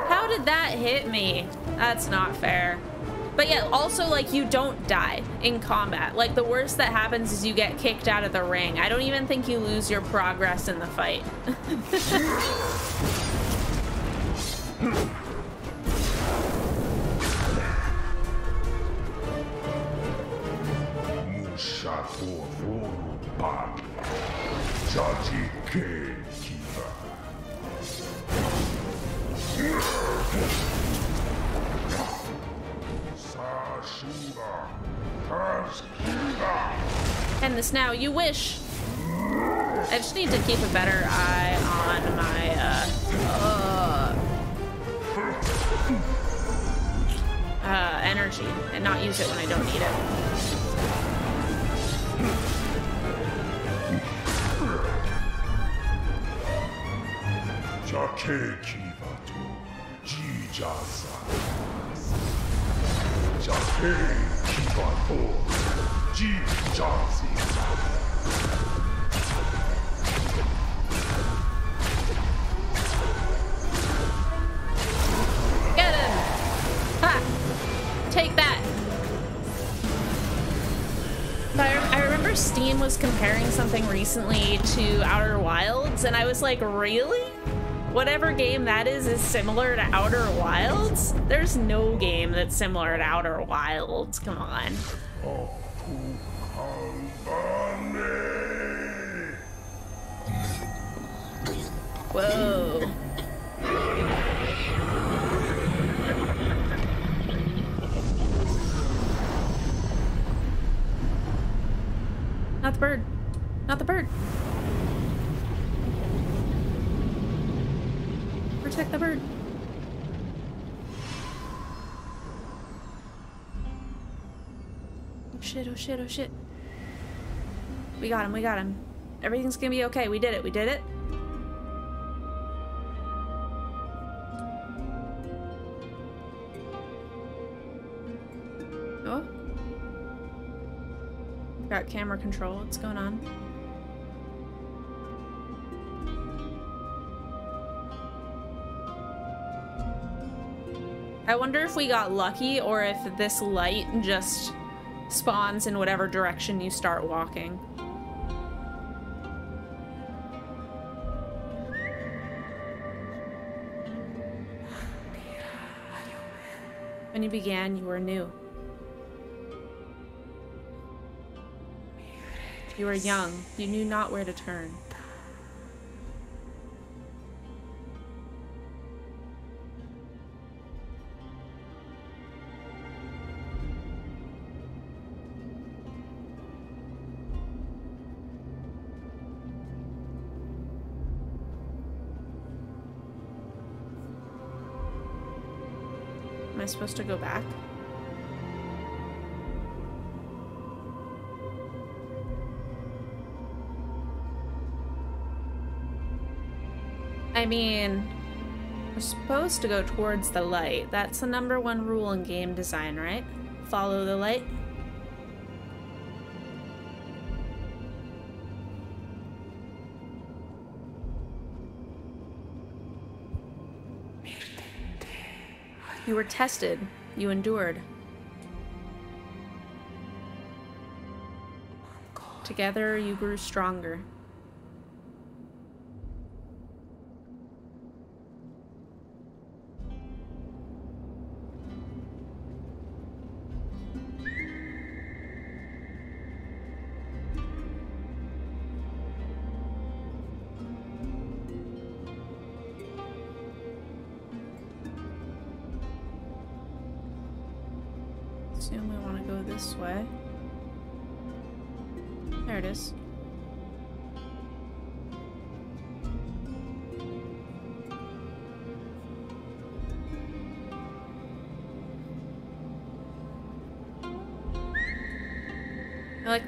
How did that hit me? That's not fair. But yeah, also like you don't die in combat. Like the worst that happens is you get kicked out of the ring. I don't even think you lose your progress in the fight. End this now, you wish. I just need to keep a better eye on my, uh, uh, energy and not use it when I don't need it. Take that. I remember Steam was comparing something recently to Outer Wilds, and I was like, really? Whatever game that is is similar to Outer Wilds? There's no game that's similar to Outer Wilds. Come on. Whoa. Not the bird. Not the bird. Protect the bird. Oh shit, oh shit, oh shit. We got him, we got him. Everything's gonna be okay. We did it, we did it. Oh. Got camera control. What's going on? I wonder if we got lucky or if this light just spawns in whatever direction you start walking. When you began, you were new. You were young. You knew not where to turn. Supposed to go back? I mean, we're supposed to go towards the light. That's the number one rule in game design, right? Follow the light. You were tested. You endured. Together, you grew stronger.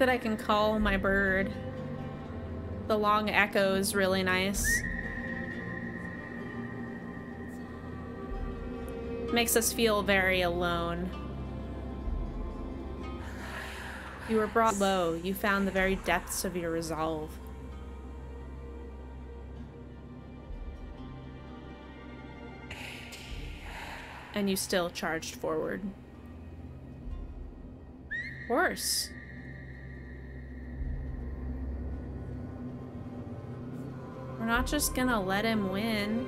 That I can call my bird. The long echo is really nice. Makes us feel very alone. You were brought low. You found the very depths of your resolve. And you still charged forward. course. Not just gonna let him win.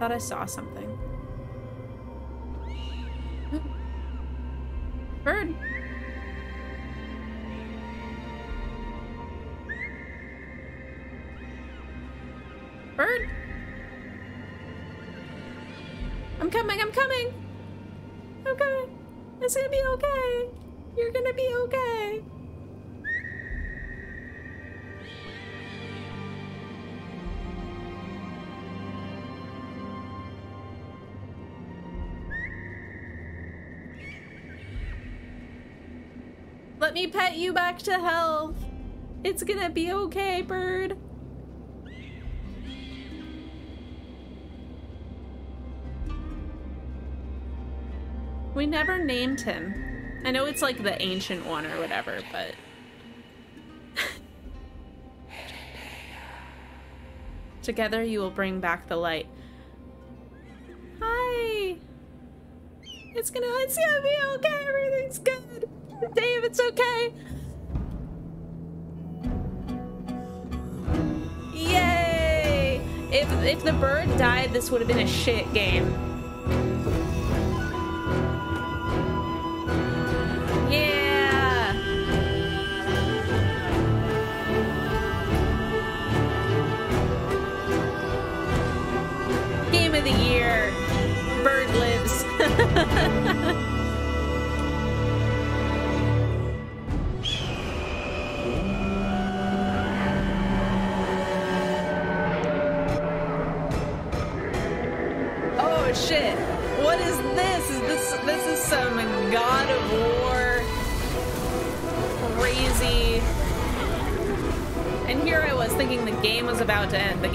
Thought I saw something. Bird! Bird! I'm coming, I'm coming! Coming! It's gonna be okay! You're gonna be okay! Me pet you back to health. It's gonna be okay, bird. We never named him. I know it's like the ancient one or whatever, but... Together you will bring back the light. Hi! It's gonna, it's gonna be okay, everything's good! Dave, it's okay! Yay! If, if the bird died, this would have been a shit game.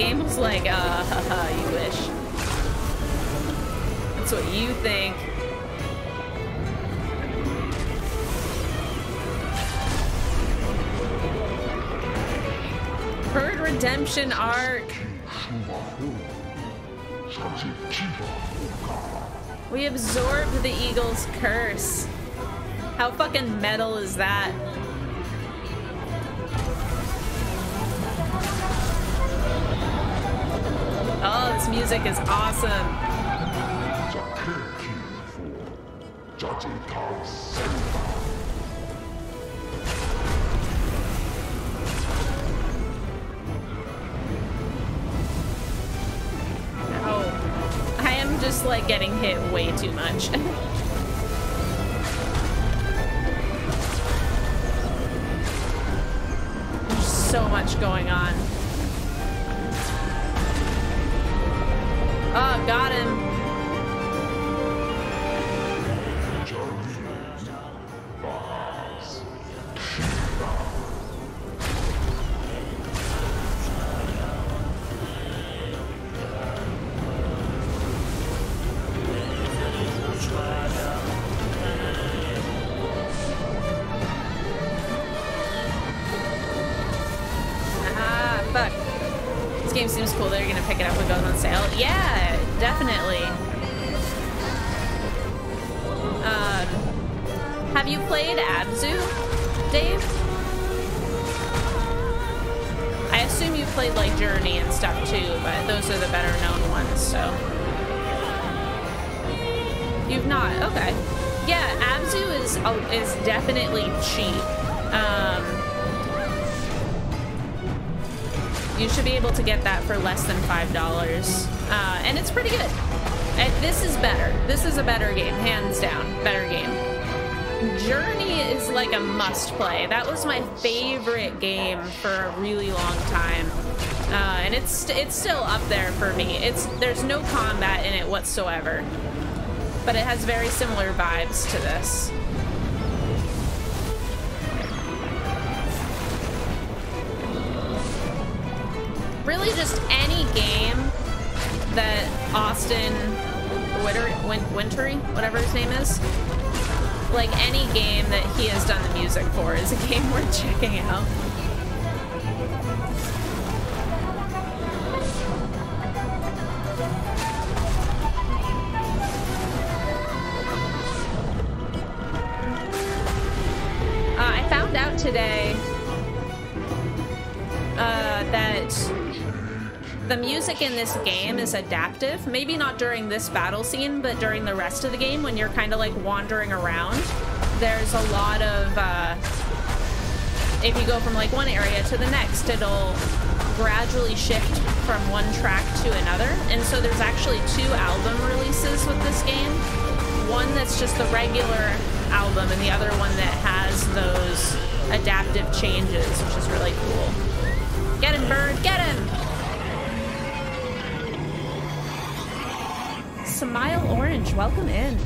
Game was like, ah, uh, you wish. That's what you think. Bird Redemption arc. We absorbed the eagle's curse. How fucking metal is that? Music is awesome. Oh, I am just like getting hit way too much. There's so much going on. Got him. It's still up there for me. It's there's no combat in it whatsoever, but it has very similar vibes to this. Really, just any game that Austin Winter, Win, Wintory, whatever his name is, like any game that he has done the music for is a game worth checking out. Today uh, that the music in this game is adaptive. Maybe not during this battle scene, but during the rest of the game when you're kind of like wandering around. There's a lot of, uh, if you go from like one area to the next, it'll gradually shift from one track to another. And so there's actually two album releases with this game. One that's just the regular album and the other one that has those adaptive changes, which is really cool. Get him, bird, get him! Smile Orange, welcome in.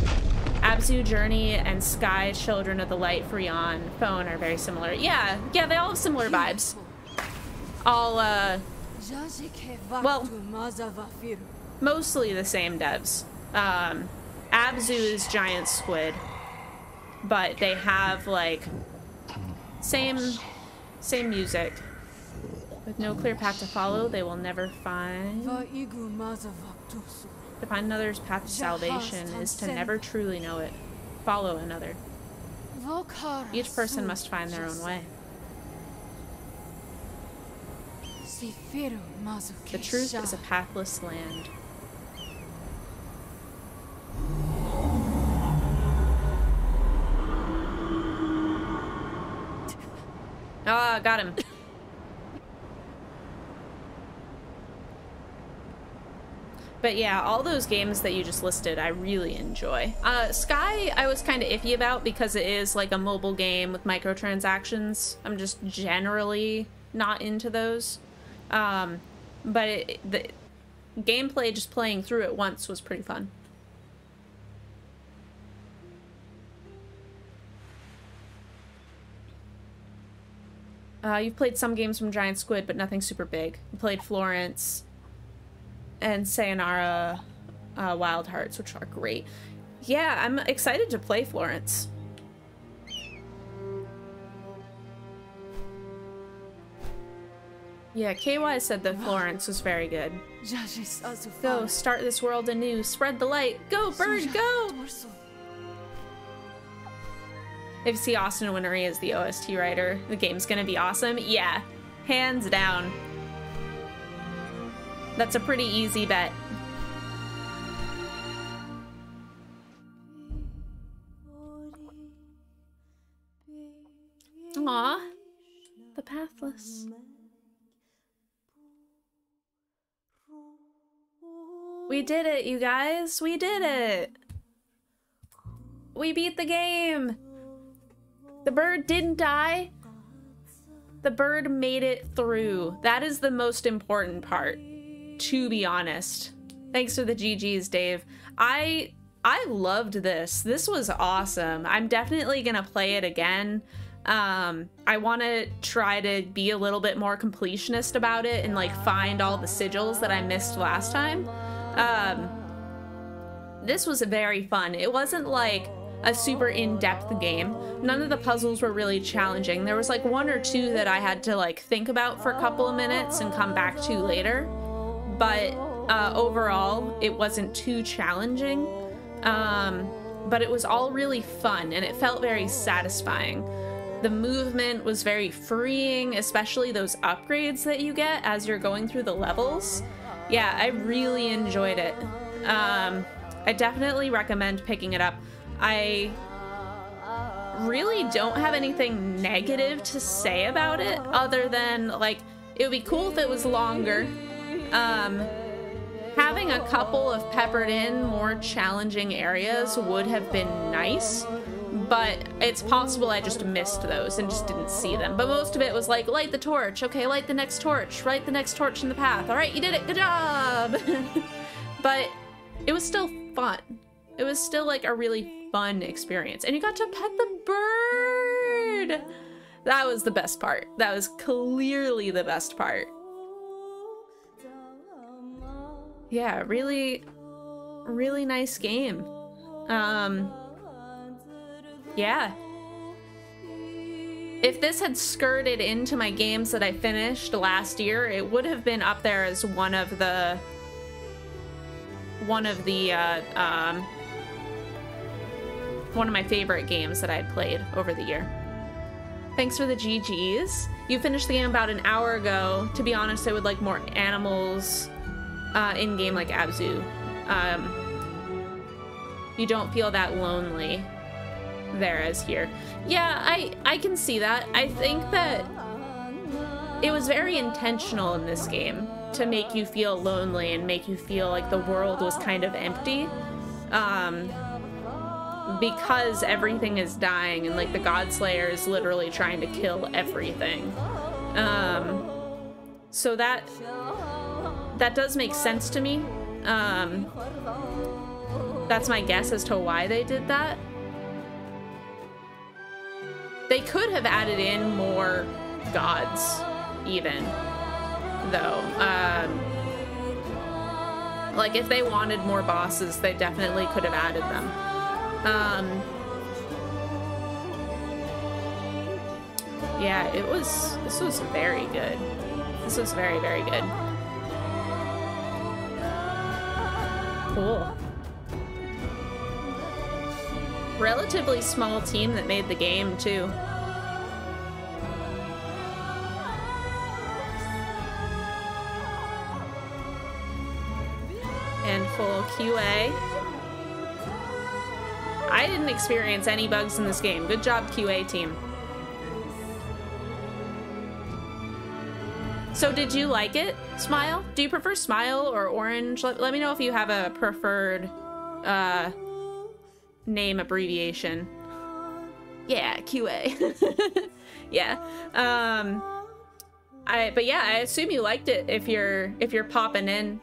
Abzu Journey and Sky Children of the Light for Yon phone are very similar. Yeah, yeah, they all have similar vibes. All, uh, well, mostly the same devs. Um, Abzu is Giant Squid, but they have, like, same, same music. With no clear path to follow, they will never find. To find another's path to salvation is to never truly know it. Follow another. Each person must find their own way. The truth is a pathless land. Ah, oh, got him. But yeah, all those games that you just listed, I really enjoy. Uh, Sky, I was kind of iffy about because it is like a mobile game with microtransactions. I'm just generally not into those. Um, but it, the gameplay, just playing through it once, was pretty fun. Uh, you've played some games from Giant Squid, but nothing super big. You played Florence and Sayonara uh, Wild Hearts, which are great. Yeah, I'm excited to play Florence. Yeah, KY said that Florence was very good. Go, start this world anew, spread the light. Go, bird, go! If you see Austin Wintory as the OST writer, the game's gonna be awesome. Yeah, hands down. That's a pretty easy bet. Aw, the pathless. We did it, you guys. We did it. We beat the game. The bird didn't die. The bird made it through. That is the most important part to be honest. Thanks for the GGs, Dave. I I loved this. This was awesome. I'm definitely gonna play it again. Um, I want to try to be a little bit more completionist about it and like find all the sigils that I missed last time. Um, this was very fun. It wasn't like a super in-depth game. None of the puzzles were really challenging. There was like one or two that I had to like think about for a couple of minutes and come back to later but uh, overall, it wasn't too challenging. Um, but it was all really fun and it felt very satisfying. The movement was very freeing, especially those upgrades that you get as you're going through the levels. Yeah, I really enjoyed it. Um, I definitely recommend picking it up. I really don't have anything negative to say about it other than like it would be cool if it was longer um, having a couple of peppered in more challenging areas would have been nice, but it's possible I just missed those and just didn't see them. But most of it was like, light the torch. Okay, light the next torch. Light the next torch in the path. All right, you did it. Good job. but it was still fun. It was still like a really fun experience. And you got to pet the bird. That was the best part. That was clearly the best part. yeah, really, really nice game. Um, yeah. If this had skirted into my games that I finished last year, it would have been up there as one of the one of the uh, um, one of my favorite games that I had played over the year. Thanks for the GGs. You finished the game about an hour ago. To be honest, I would like more animals uh, in game like Abzu. Um, you don't feel that lonely there as here. Yeah, I I can see that. I think that it was very intentional in this game to make you feel lonely and make you feel like the world was kind of empty. Um, because everything is dying and like the God Slayer is literally trying to kill everything. Um, so that that does make sense to me. Um, that's my guess as to why they did that. They could have added in more gods, even, though. Um, like, if they wanted more bosses, they definitely could have added them. Um, yeah, it was, this was very good. This was very, very good. Cool. Relatively small team that made the game, too. And full QA. I didn't experience any bugs in this game. Good job, QA team. So did you like it, Smile? Do you prefer Smile or Orange? Let, let me know if you have a preferred uh, name abbreviation. Yeah, QA. yeah. Um, I but yeah, I assume you liked it if you're if you're popping in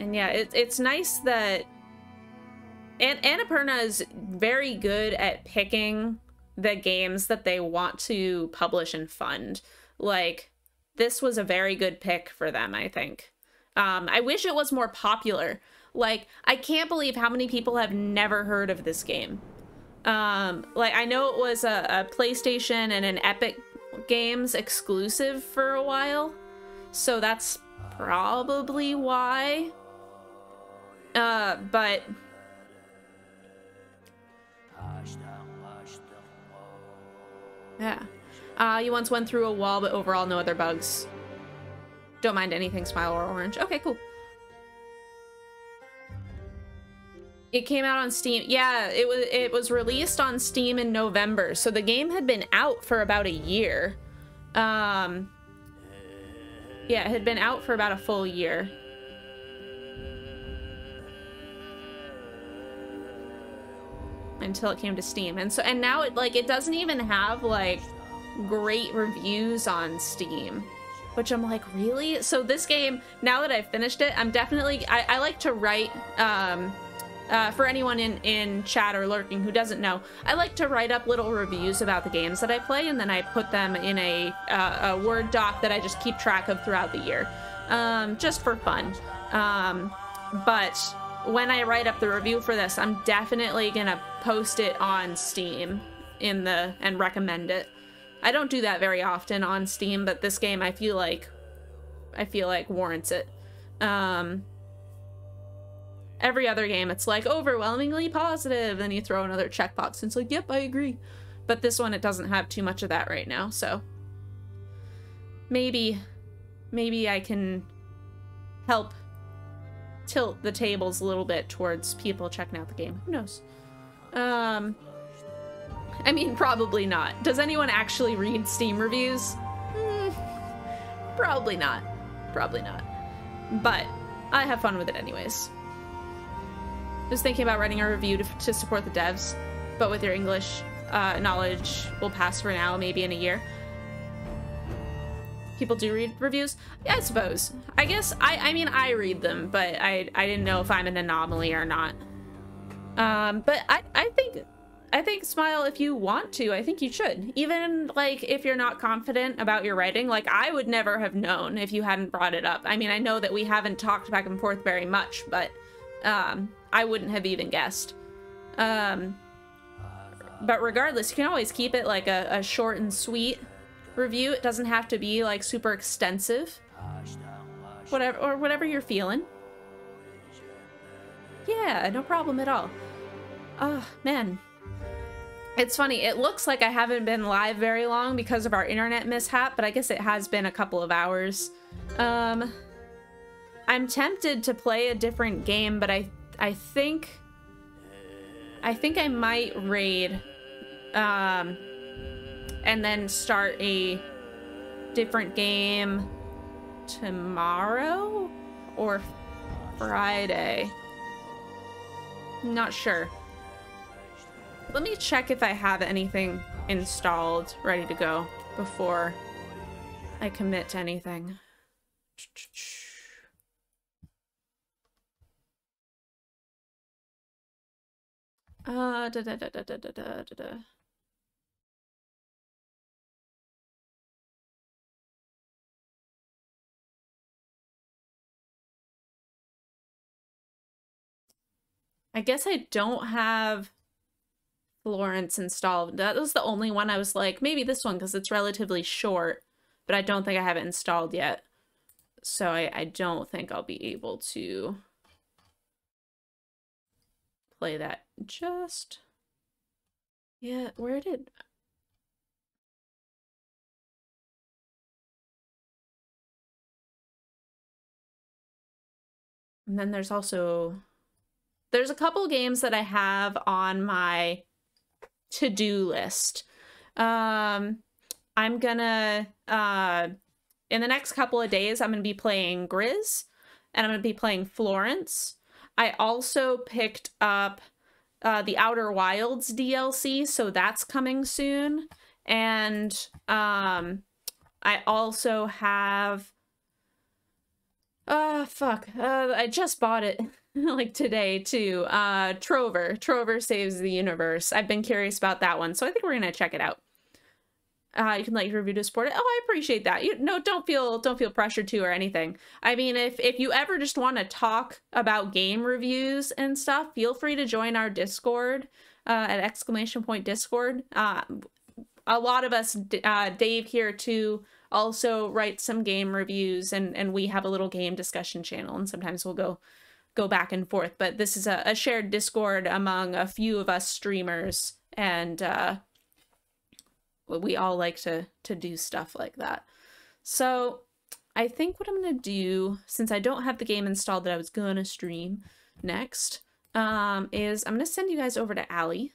And yeah, it, it's nice that and Annapurna is very good at picking the games that they want to publish and fund. Like, this was a very good pick for them, I think. Um, I wish it was more popular. Like, I can't believe how many people have never heard of this game. Um, like, I know it was a, a PlayStation and an Epic Games exclusive for a while, so that's probably why. Uh, but yeah. Uh, you once went through a wall, but overall no other bugs. Don't mind anything smile or orange. Okay, cool. It came out on Steam. Yeah, it was it was released on Steam in November. So the game had been out for about a year. Um Yeah, it had been out for about a full year. Until it came to Steam. And so and now it like it doesn't even have like great reviews on Steam. Which I'm like, really? So this game, now that I've finished it, I'm definitely I, I like to write um uh, for anyone in, in chat or lurking who doesn't know, I like to write up little reviews about the games that I play, and then I put them in a, uh, a Word doc that I just keep track of throughout the year, um, just for fun. Um, but when I write up the review for this, I'm definitely gonna post it on Steam in the and recommend it. I don't do that very often on Steam, but this game I feel like I feel like warrants it. Um every other game it's like overwhelmingly positive, then you throw another checkbox and it's like, yep, I agree. But this one it doesn't have too much of that right now, so maybe maybe I can help tilt the tables a little bit towards people checking out the game. Who knows? Um, I mean, probably not. Does anyone actually read Steam reviews? Mm, probably not. Probably not. But I have fun with it anyways. I was thinking about writing a review to, to support the devs, but with your English uh, knowledge will pass for now, maybe in a year people do read reviews? Yeah, I suppose. I guess, I, I mean, I read them, but I, I didn't know if I'm an anomaly or not. Um, but I, I think, I think, Smile, if you want to, I think you should. Even, like, if you're not confident about your writing, like, I would never have known if you hadn't brought it up. I mean, I know that we haven't talked back and forth very much, but, um, I wouldn't have even guessed. Um, but regardless, you can always keep it, like, a, a short and sweet review. It doesn't have to be like super extensive. whatever or whatever you're feeling. Yeah, no problem at all. Oh, man. It's funny, it looks like I haven't been live very long because of our internet mishap, but I guess it has been a couple of hours. Um, I'm tempted to play a different game, but I I think I think I might raid um and then start a different game tomorrow or Friday. Not sure. Let me check if I have anything installed ready to go before I commit to anything. Uh, da da da da da da da da. I guess I don't have Florence installed. That was the only one I was like, maybe this one because it's relatively short, but I don't think I have it installed yet. So I, I don't think I'll be able to play that just... Yeah, where did... And then there's also there's a couple games that I have on my to-do list. Um, I'm gonna, uh, in the next couple of days, I'm gonna be playing Gris and I'm gonna be playing Florence. I also picked up uh, the Outer Wilds DLC, so that's coming soon. And um, I also have, uh, fuck, uh, I just bought it. like today too. Uh Trover. Trover saves the universe. I've been curious about that one, so I think we're gonna check it out. Uh, you can like review to support it. Oh, I appreciate that. You no, don't feel don't feel pressured to or anything. I mean, if if you ever just want to talk about game reviews and stuff, feel free to join our Discord uh, at exclamation point Discord. Uh, a lot of us, uh, Dave here too, also writes some game reviews, and and we have a little game discussion channel, and sometimes we'll go go back and forth. But this is a, a shared Discord among a few of us streamers, and uh, we all like to to do stuff like that. So I think what I'm gonna do, since I don't have the game installed that I was gonna stream next, um, is I'm gonna send you guys over to Allie,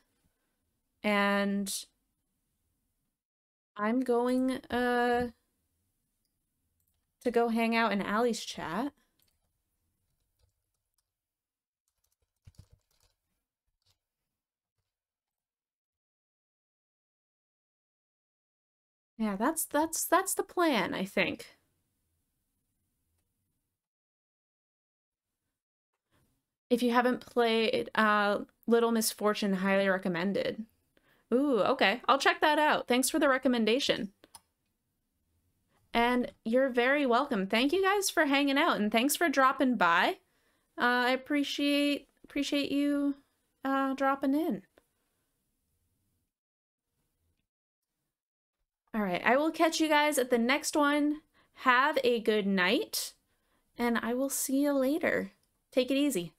and I'm going uh to go hang out in Allie's chat. Yeah, that's that's that's the plan, I think. If you haven't played uh, Little Misfortune, highly recommended. Ooh, okay. I'll check that out. Thanks for the recommendation. And you're very welcome. Thank you guys for hanging out and thanks for dropping by. Uh, I appreciate appreciate you uh, dropping in. All right, I will catch you guys at the next one. Have a good night, and I will see you later. Take it easy.